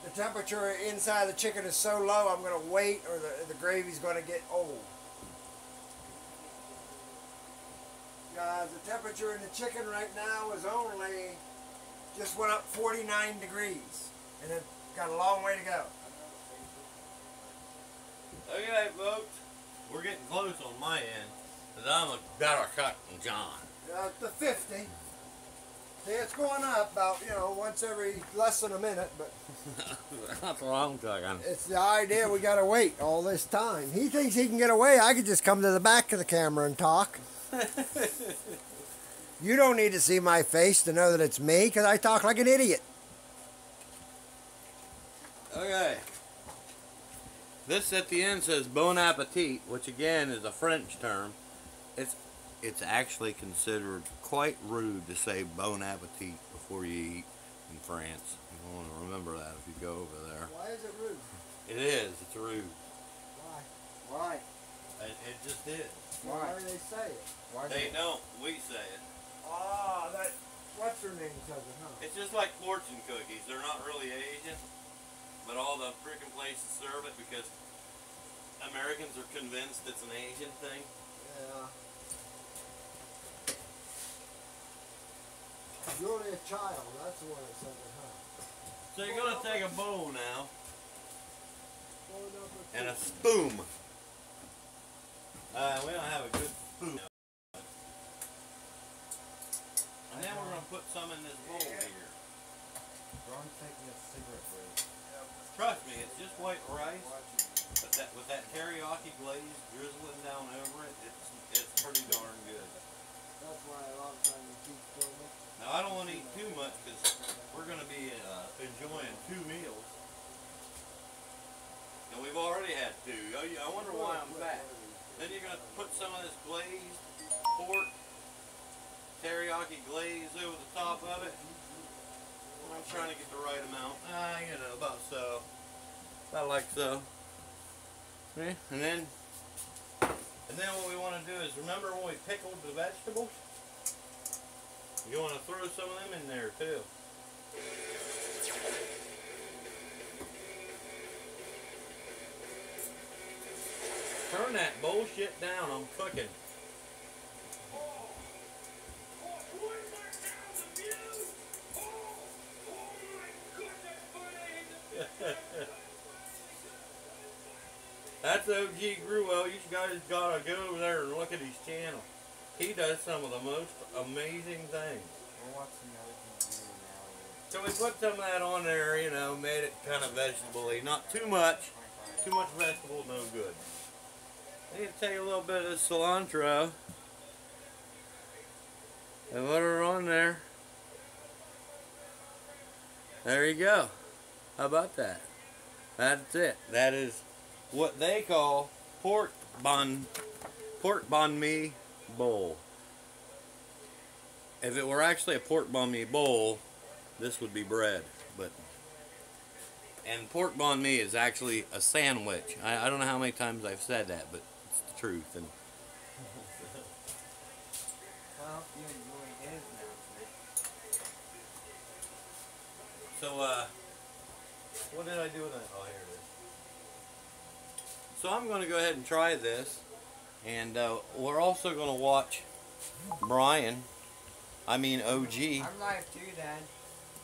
the temperature inside the chicken is so low, I'm going to wait or the, the gravy's going to get old. Guys, the temperature in the chicken right now is only just went up 49 degrees, and it got a long way to go. Okay, folks, we're getting close on my end, cause I'm a better cook than John. Uh, the 50. See, it's going up about you know once every less than a minute, but That's what I'm cooking. it's the idea we gotta wait all this time. He thinks he can get away. I could just come to the back of the camera and talk. You don't need to see my face to know that it's me, because I talk like an idiot. Okay. This at the end says bon appetit, which again is a French term. It's it's actually considered quite rude to say bon appetit before you eat in France. You want to remember that if you go over there. Why is it rude? It is. It's rude. Why? Why? It, it just is. Why do they say it? Why? They don't. We say it. Ah, that what's her name says it, huh? It's just like fortune cookies. They're not really Asian, but all the freaking places serve it because Americans are convinced it's an Asian thing. Yeah. Julia Child, that's the one that says it, huh? So you're gonna take a bowl now and a spoon. Uh, we don't have a good spoon. And then we're gonna put some in this bowl here. Ron's taking a cigarette break. Trust me, it's just white rice, but that with that teriyaki glaze drizzling down over it, it's it's pretty darn good. That's why a lot of times you keep filming. Now I don't want to eat too much because we're going to be uh, enjoying two meals, and we've already had two. I, I wonder why I'm fat. Then you're going to put some of this glazed pork teriyaki glaze over the top of it. I'm trying to get the right amount. Ah, you know, about so. About like so. Yeah, and then, and then what we want to do is remember when we pickled the vegetables. You want to throw some of them in there too. Turn that bullshit down. I'm cooking. That's OG Gruwell. You guys gotta go over there and look at his channel. He does some of the most amazing things. We're watching OG Green now. So we put some of that on there, you know, made it kind of vegetable-y. Not too much. Too much vegetable, no good. I need to take a little bit of cilantro and put her on there. There you go. How about that? That's it. That is what they call pork bon pork banh mi bowl. If it were actually a pork banh mi bowl, this would be bread, but and pork banh mi is actually a sandwich. I, I don't know how many times I've said that, but it's the truth. And Well, you enjoy his announcement. so, uh, what did I do with that? Oh, here it is. So I'm going to go ahead and try this, and uh, we're also going to watch Brian. I mean OG, I'm live too, Dad.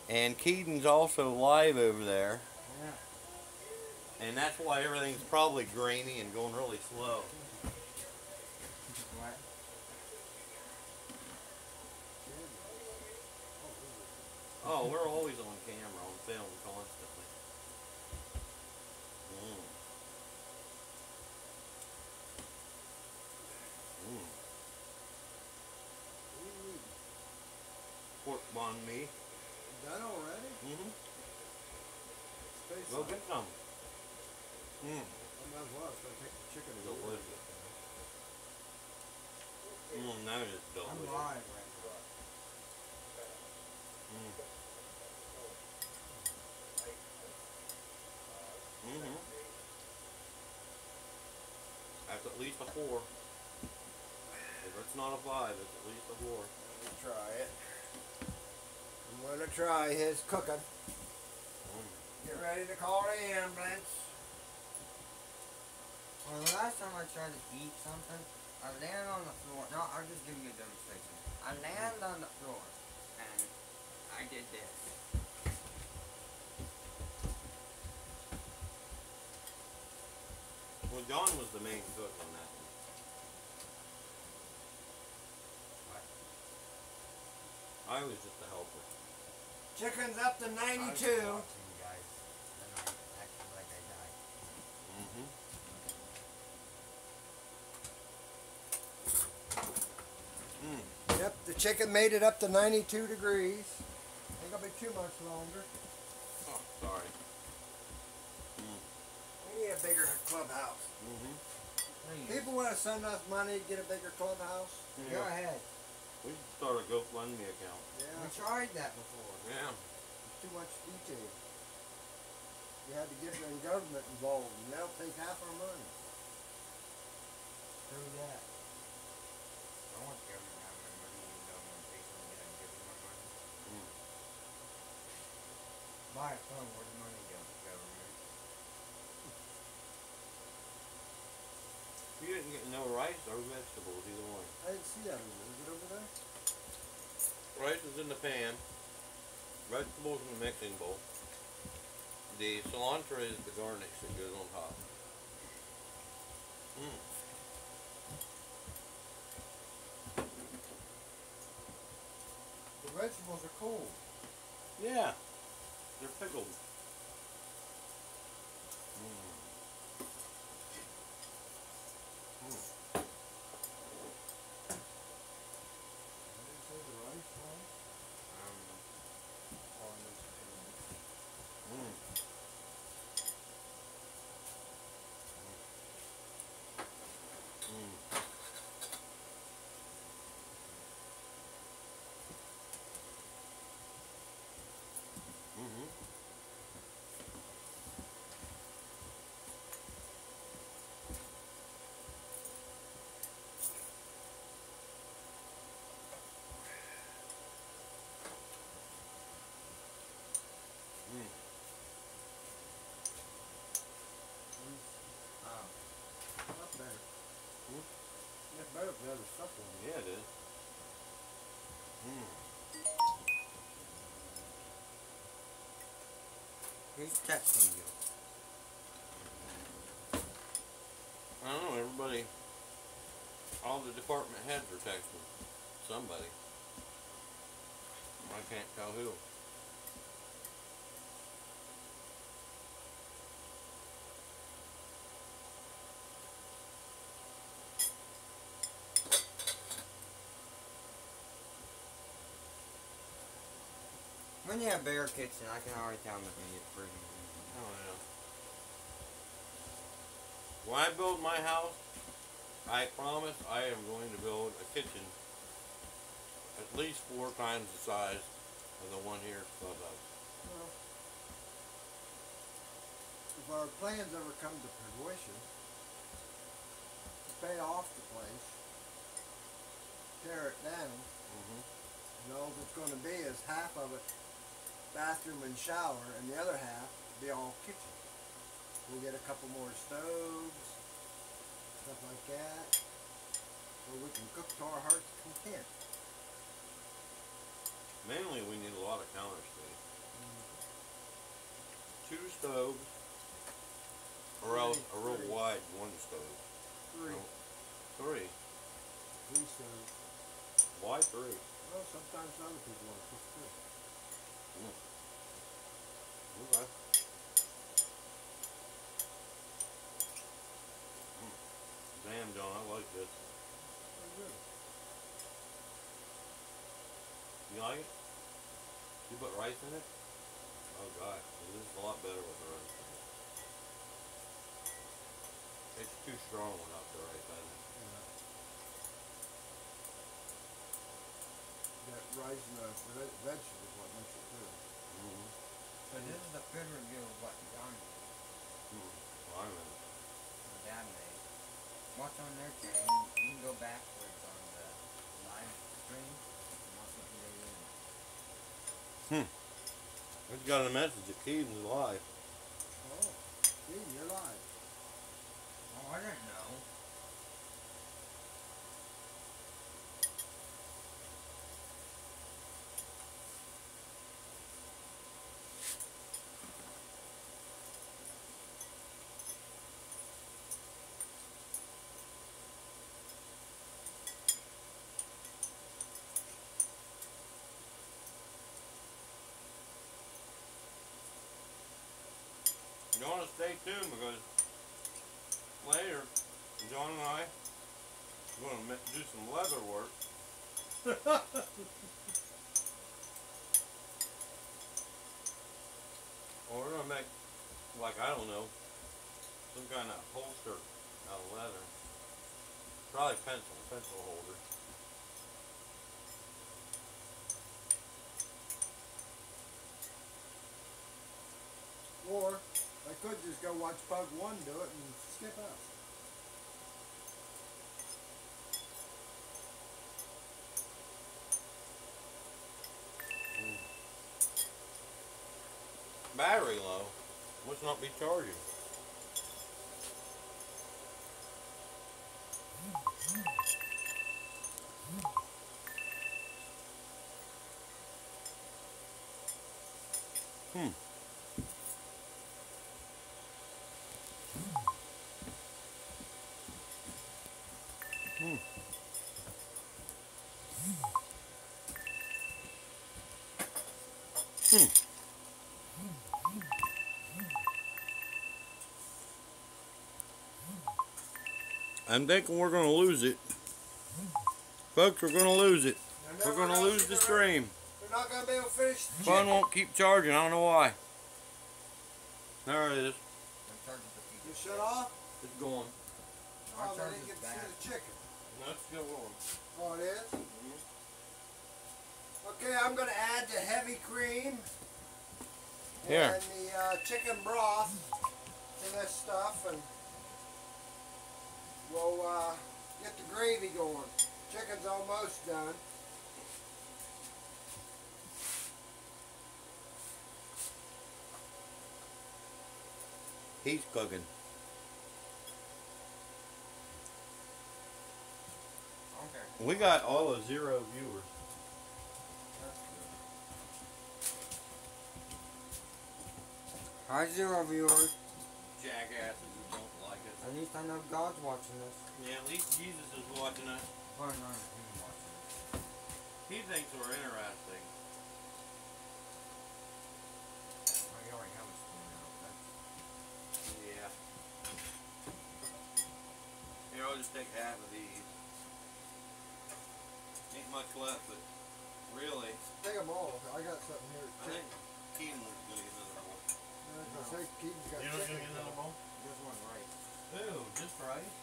and Keidan's also live over there. Yeah. And that's why everything's probably grainy and going really slow. What? Oh, we're always on on film, constantly. Mm. Mm. Pork banh mi. Done already? Mm-hmm. Go get some. Mm. I might as well, so I take the chicken Delicious. Mm, that is delicious. I'm live right now. Mm. Mm-hmm. That's at least a four. If it's not a five, it's at least a four. Let me try it. I'm gonna try his cooking. Mm. Get ready to call the ambulance. Well, the last time I tried to eat something, I landed on the floor. No, I'll just give you a demonstration. I landed on the floor, and I did this. Well, John was the main cook on that one. I was just a helper. Chicken's up to 92. watching you guys, and I acted like I died. Mm-hmm. Mm. Yep, the chicken made it up to 92 degrees. Ain't gonna be too much longer. Oh, sorry. We need a bigger clubhouse. Mm-hmm. People want to send us money to get a bigger clubhouse. go ahead. We should start a GoFundMe account. Yeah. We tried that before. Yeah. It's too much detail. You had to get the government involved, and they'll take half our money. Through that. I want the government to have my money, even though I'm going to take them and give them my money. Mm. Buy a phone, rice or vegetables, either one. I didn't see that over there. Is it over there? Rice is in the pan. Vegetables in the mixing bowl. The cilantro is the garnish that goes on top. Mm. The vegetables are cold. Yeah, they're pickled. Mm. Mm. I didn't say the rice one. Um, Oh, I know some Mm. Mm. Mm-hmm. Mm. Um, not better. Hmm? That's better if the other stuff on it. Yeah, it is. Mm. Who's texting you? I don't know, everybody, all the department heads are texting somebody. I can't tell who. When you have bigger kitchen, I can already tell them that they get free. Oh yeah. When I build my house, I promise I am going to build a kitchen at least four times the size of the one here at Clubhouse. Well, if our plans ever come to fruition, to pay off the place, tear it down, Mm-hmm. and all it's gonna be is half of it bathroom and shower, and the other half be all kitchen. We'll get a couple more stoves, stuff like that, where we can cook to our heart's content. Mainly, we need a lot of counter space. Mm-hmm. Two stoves, or else a real Three. wide one stove. Three, Oh. Three. three stoves. Why three? Well, sometimes other people want to cook too. Okay. Mm. Damn, John, I like this. You like it? You put rice in it? Oh god, this is a lot better with the rice. It's too strong without the rice, I think. That rice the ve- vegetables what makes it good. Mm-hmm. So this is a good review of what John made, Mm. Well, I'm in. or Dad made. Watch on their channel. You can go backwards on the live stream and watch what they did. We just got a message that Keidan's alive. Oh, Gene, you're live. Oh, I didn't know. You want to stay tuned because later, John and I are going to do some leather work. Or we're going to make, like, I don't know, some kind of holster out of leather. Probably pencil, pencil holder. Or I could just go watch Bug One do it and skip us. Battery low. Must not be charging. Hmm. I'm thinking we're gonna lose it. Folks, we're gonna lose it. We're gonna lose the stream. They're not gonna be able to finish the Phone won't keep charging. I don't know why. There it is. I'm charging the feed. You shut off? It's going. Our Oh, they charge didn't is get to bad. see the chicken. That's still going. Oh, it is? Okay, I'm gonna add the heavy cream. Here. And the uh, chicken broth to this stuff and we'll uh, get the gravy going. Chicken's almost done. He's cooking. Okay. We got all of zero viewers. Hi, zero viewers. Jackasses who don't like us. At least I know God's watching this. Yeah, at least Jesus is watching us. Oh, no, he's watching this. He thinks we're interesting. Oh, you already have a spoon out. Yeah. Here, I'll just take half of these. Ain't much left, but really, Take them all. I got something here. I think Keidan was gonna get another. I was say, Keidan's got You know chicken. gonna get another one? just one right. Ew, just rice?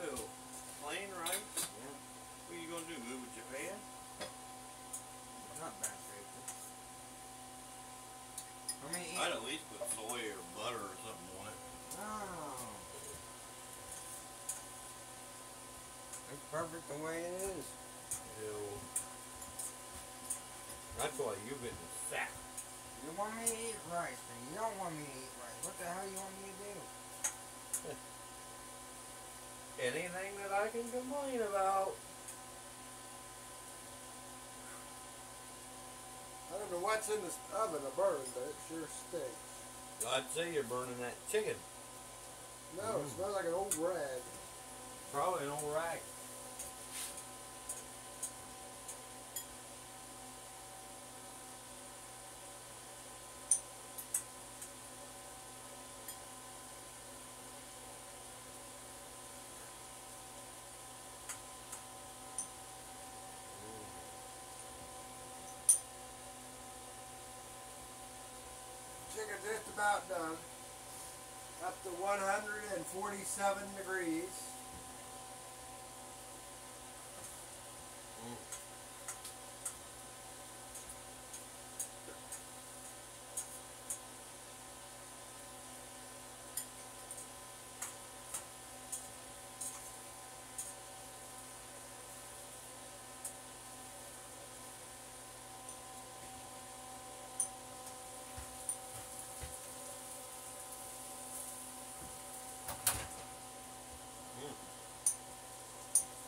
Ew. Plain rice? Yeah. What are you gonna do, move with Japan? It's not bad shape. How many eat? I'd at least put soy or butter or something on it. Oh. It's perfect the way it is. Ew. That's why you've been fat. You want me to eat rice, and you don't want me to eat rice. What the hell you want me to do? Anything that I can complain about. I don't know what's in this oven to burn, but it sure stinks. I'd say you're burning that chicken. No, it smells like an old rag. Probably an old rag. Chicken's just about done. Up to 147 degrees.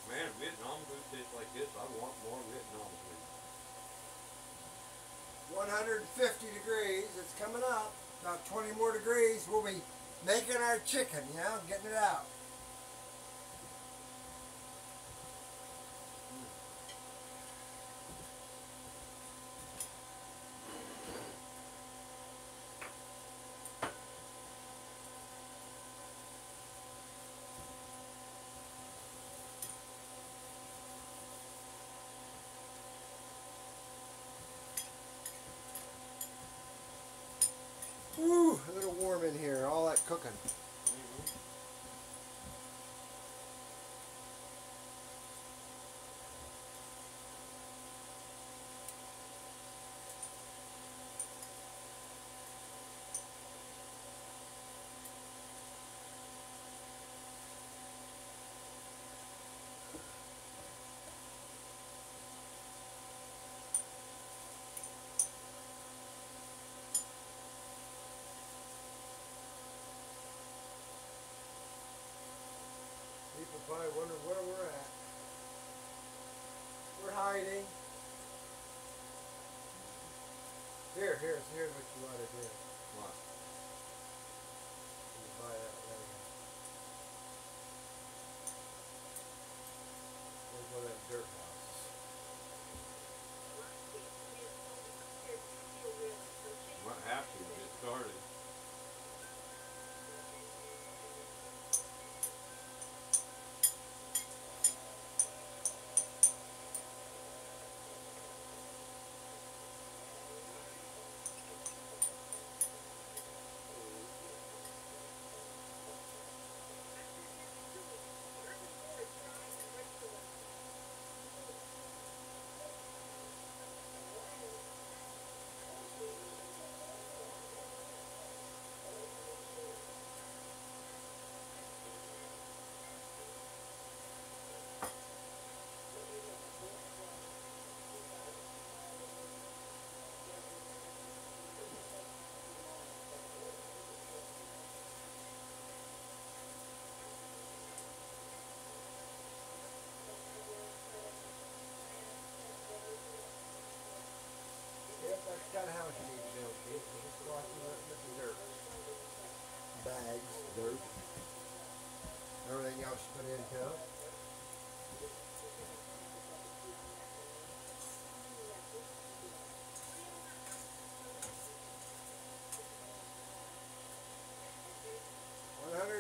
Man, if Vietnam food tastes like this, I want more Vietnam food. 150 degrees. It's coming up. About 20 more degrees. We'll be making our chicken, you know, getting it out. Woo, a little warm in here, all that cooking. Here's, here's what you ought to do. What?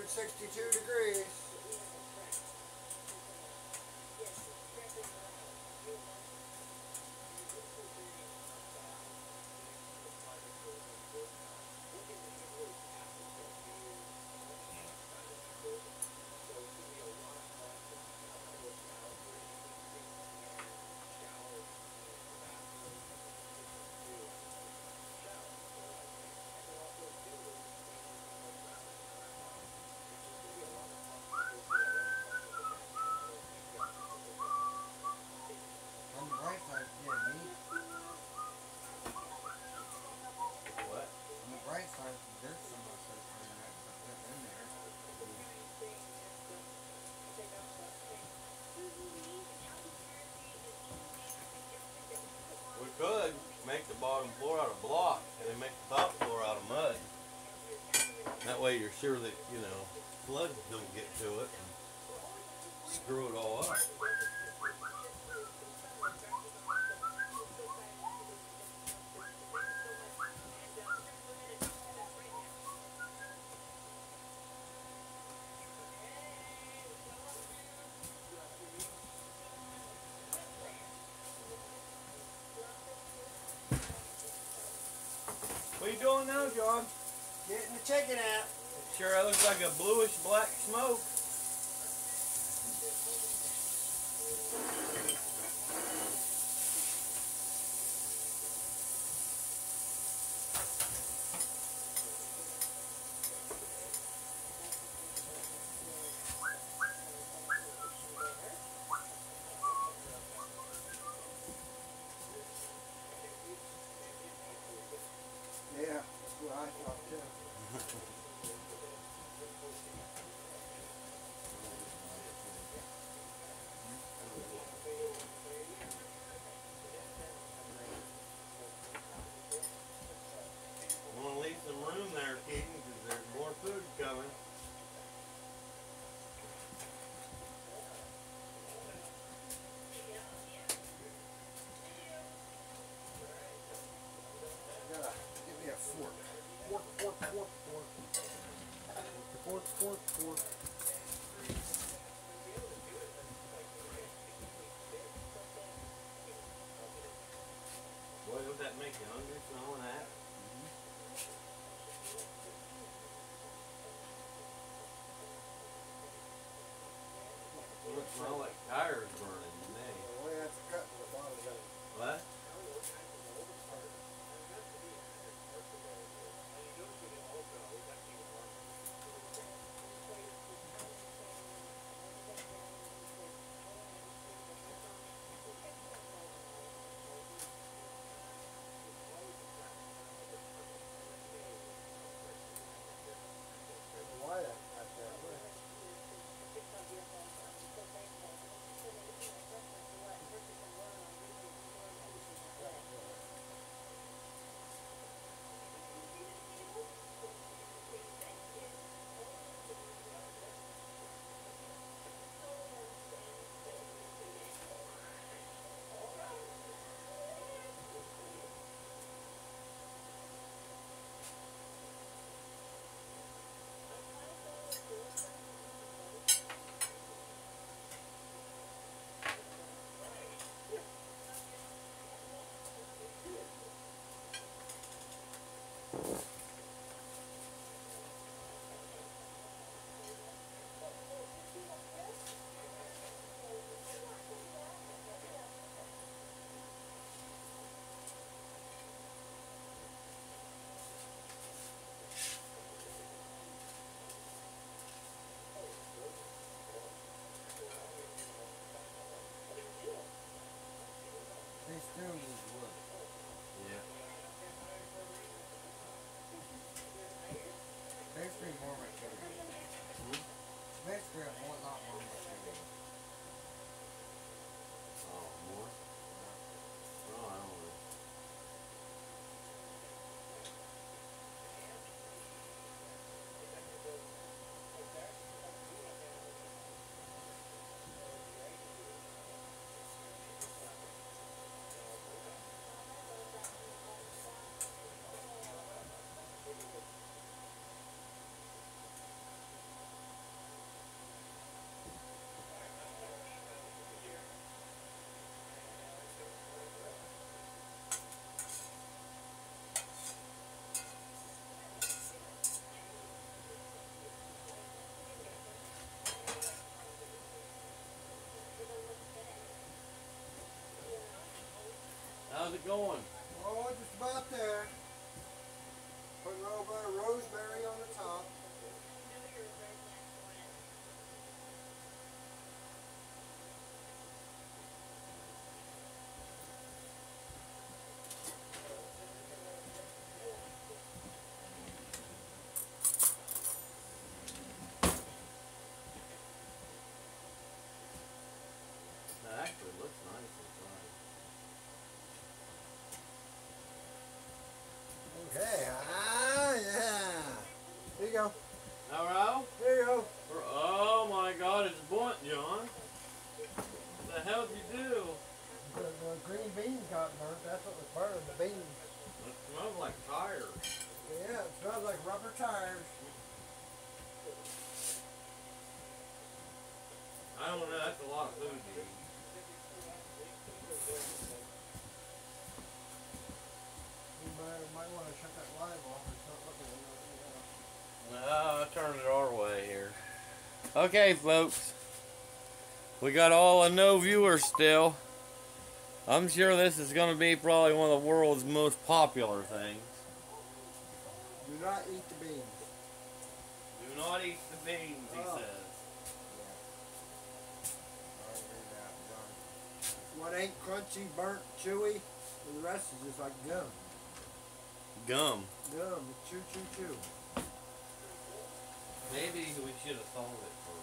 162 degrees. you're sure that, you know, floods don't get to it and screw it all up. What are you doing now, John? Getting the chicken out. Sure looks like a bluish black smoke. fork, fork. Boy, don't that make you hungry knowing that? Mm -hmm. It looks smell like tires burning. It going? Oh, just about there. Put a little bit of rosemary on the top. That actually looks nice inside. Okay, ah, yeah. Here you go. Hello? Here you go. Oh my god, it's bunt, John. What the hell did you do? The, the green beans got burnt. That's what was burning, the beans. It smells like tires. Yeah, it smells like rubber tires. I don't know, that's a lot of food to eat. You might, might want to shut that live off or something. You know, No, I turned it our way here. Okay, folks. We got all a no viewers still. I'm sure this is going to be probably one of the world's most popular things. Do not eat the beans. Do not eat the beans, he Oh. says. I'll read that done. What ain't crunchy, burnt, chewy, the rest is just like gum. Gum. Gum, chew, chew, chew. Maybe we should have thawed it first.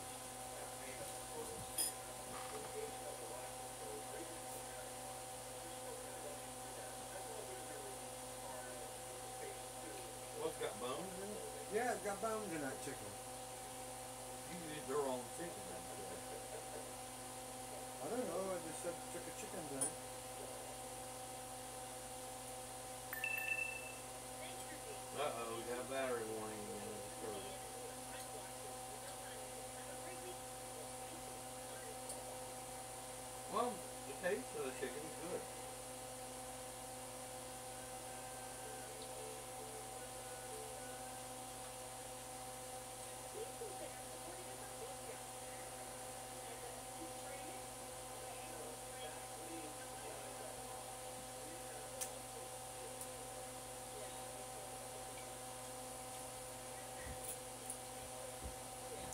What's got bones in it? Yeah, it's got bones in that chicken. You used their own chicken. I don't know, I just said took a chicken thing. Uh oh, we got a battery warning in the skirt. Well, the taste of the chicken's good.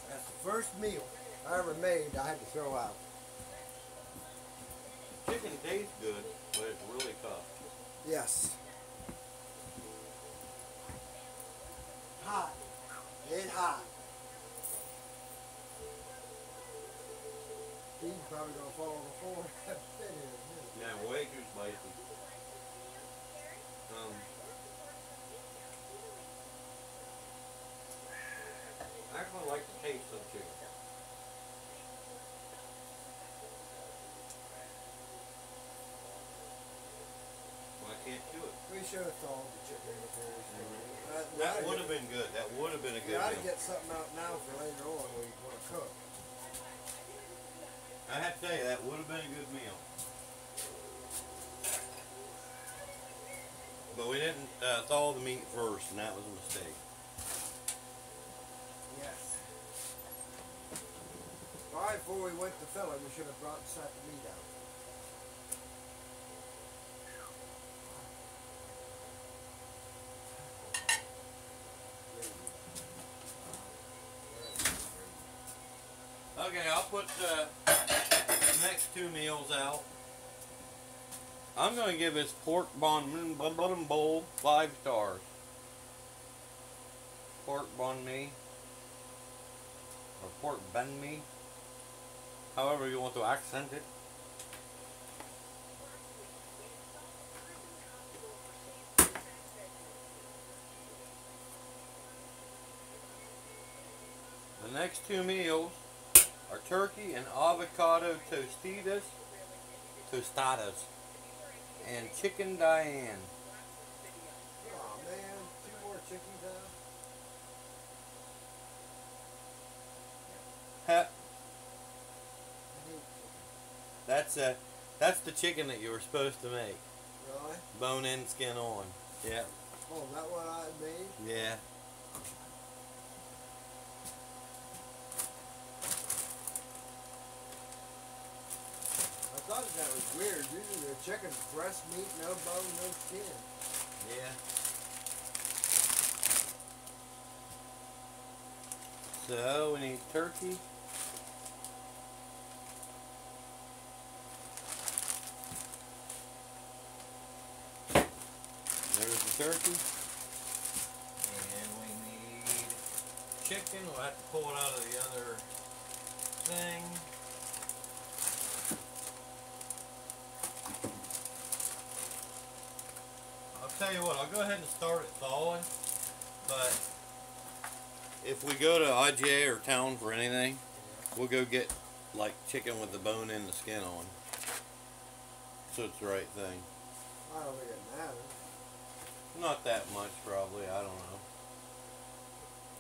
That's the first meal I ever made I had to throw out. Chicken tastes good, but it's really tough. Yes. Hot. It's hot. He's probably gonna fall on the floor. Sit here, isn't he? Yeah, way too spicy. Um, I actually like the taste of chicken. Well, I can't do it. We should have thawed the chicken before we started. That, That would have been good. That would have been a good ought to meal. get something out now for later on when we want to cook. I have to tell you, that would have been a good meal. But we didn't uh, thaw the meat first, and that was a mistake. Yes. Right before we went to fill it, we should have brought the meat out. Okay, I'll put the next two meals out. I'm gonna give this pork bon bowl five stars. Pork banh mi. Or pork banh. However you want to accent it. The next two meals are turkey and avocado tostitas, tostadas, and chicken Diane. Oh man, two more chickens huh? Ha, I hate chicken. That's uh that's the chicken that you were supposed to make. Really? Bone in, skin on. Yeah, Oh, that one I made? yeah. I thought that was weird. Usually the chicken's breast meat, no bone, no skin. Yeah. So we need turkey. There's the turkey. And we need chicken. We'll have to pull it out of the other thing. Tell you what, I'll go ahead and start it thawing, but if we go to IGA or town for anything, we'll go get like chicken with the bone and the skin on. So it's the right thing. I don't think it matters. Not that much, probably. I don't know.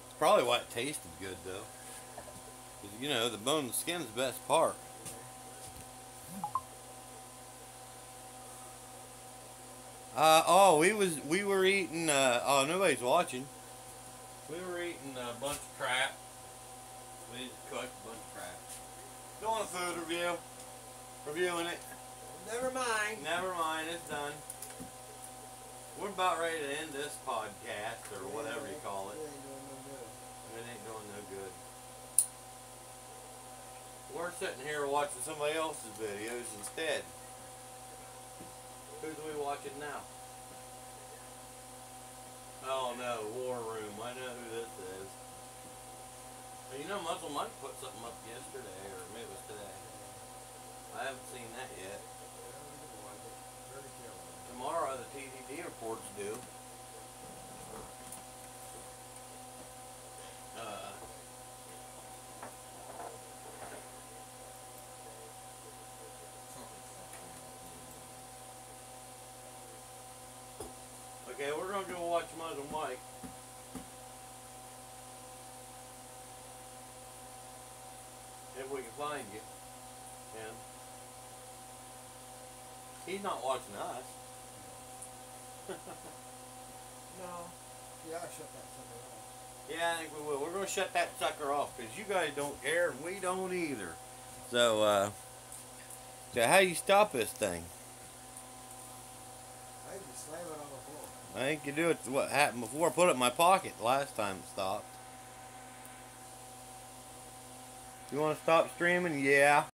It's probably why it tasted good, though. you know, the bone and the skin's the best part. Uh, oh, we was we were eating. Uh, oh, nobody's watching. We were eating a bunch of crap. We just cooked a bunch of crap. Doing a food review, reviewing it. Never mind. Never mind, it's done. We're about ready to end this podcast or whatever you call it. It ain't doing no good. It ain't doing no good. We're sitting here watching somebody else's videos instead. Who's we watching now? Oh no, War Room. I know who this is. You know, Muscle Mike put something up yesterday, or maybe it was today. I haven't seen that yet. Tomorrow the TDD reports due. Uh, okay, we're gonna go watch Muzzle Mike. If we can find you. And he's not watching us. No. Yeah, I shut that sucker off. Yeah, I think we will. We're gonna shut that sucker off because you guys don't care and we don't either. So, uh, so how you stop this thing? I just slam it on the floor. I think you do it. What happened before? I put it in my pocket last time it stopped. You want to stop streaming? Yeah.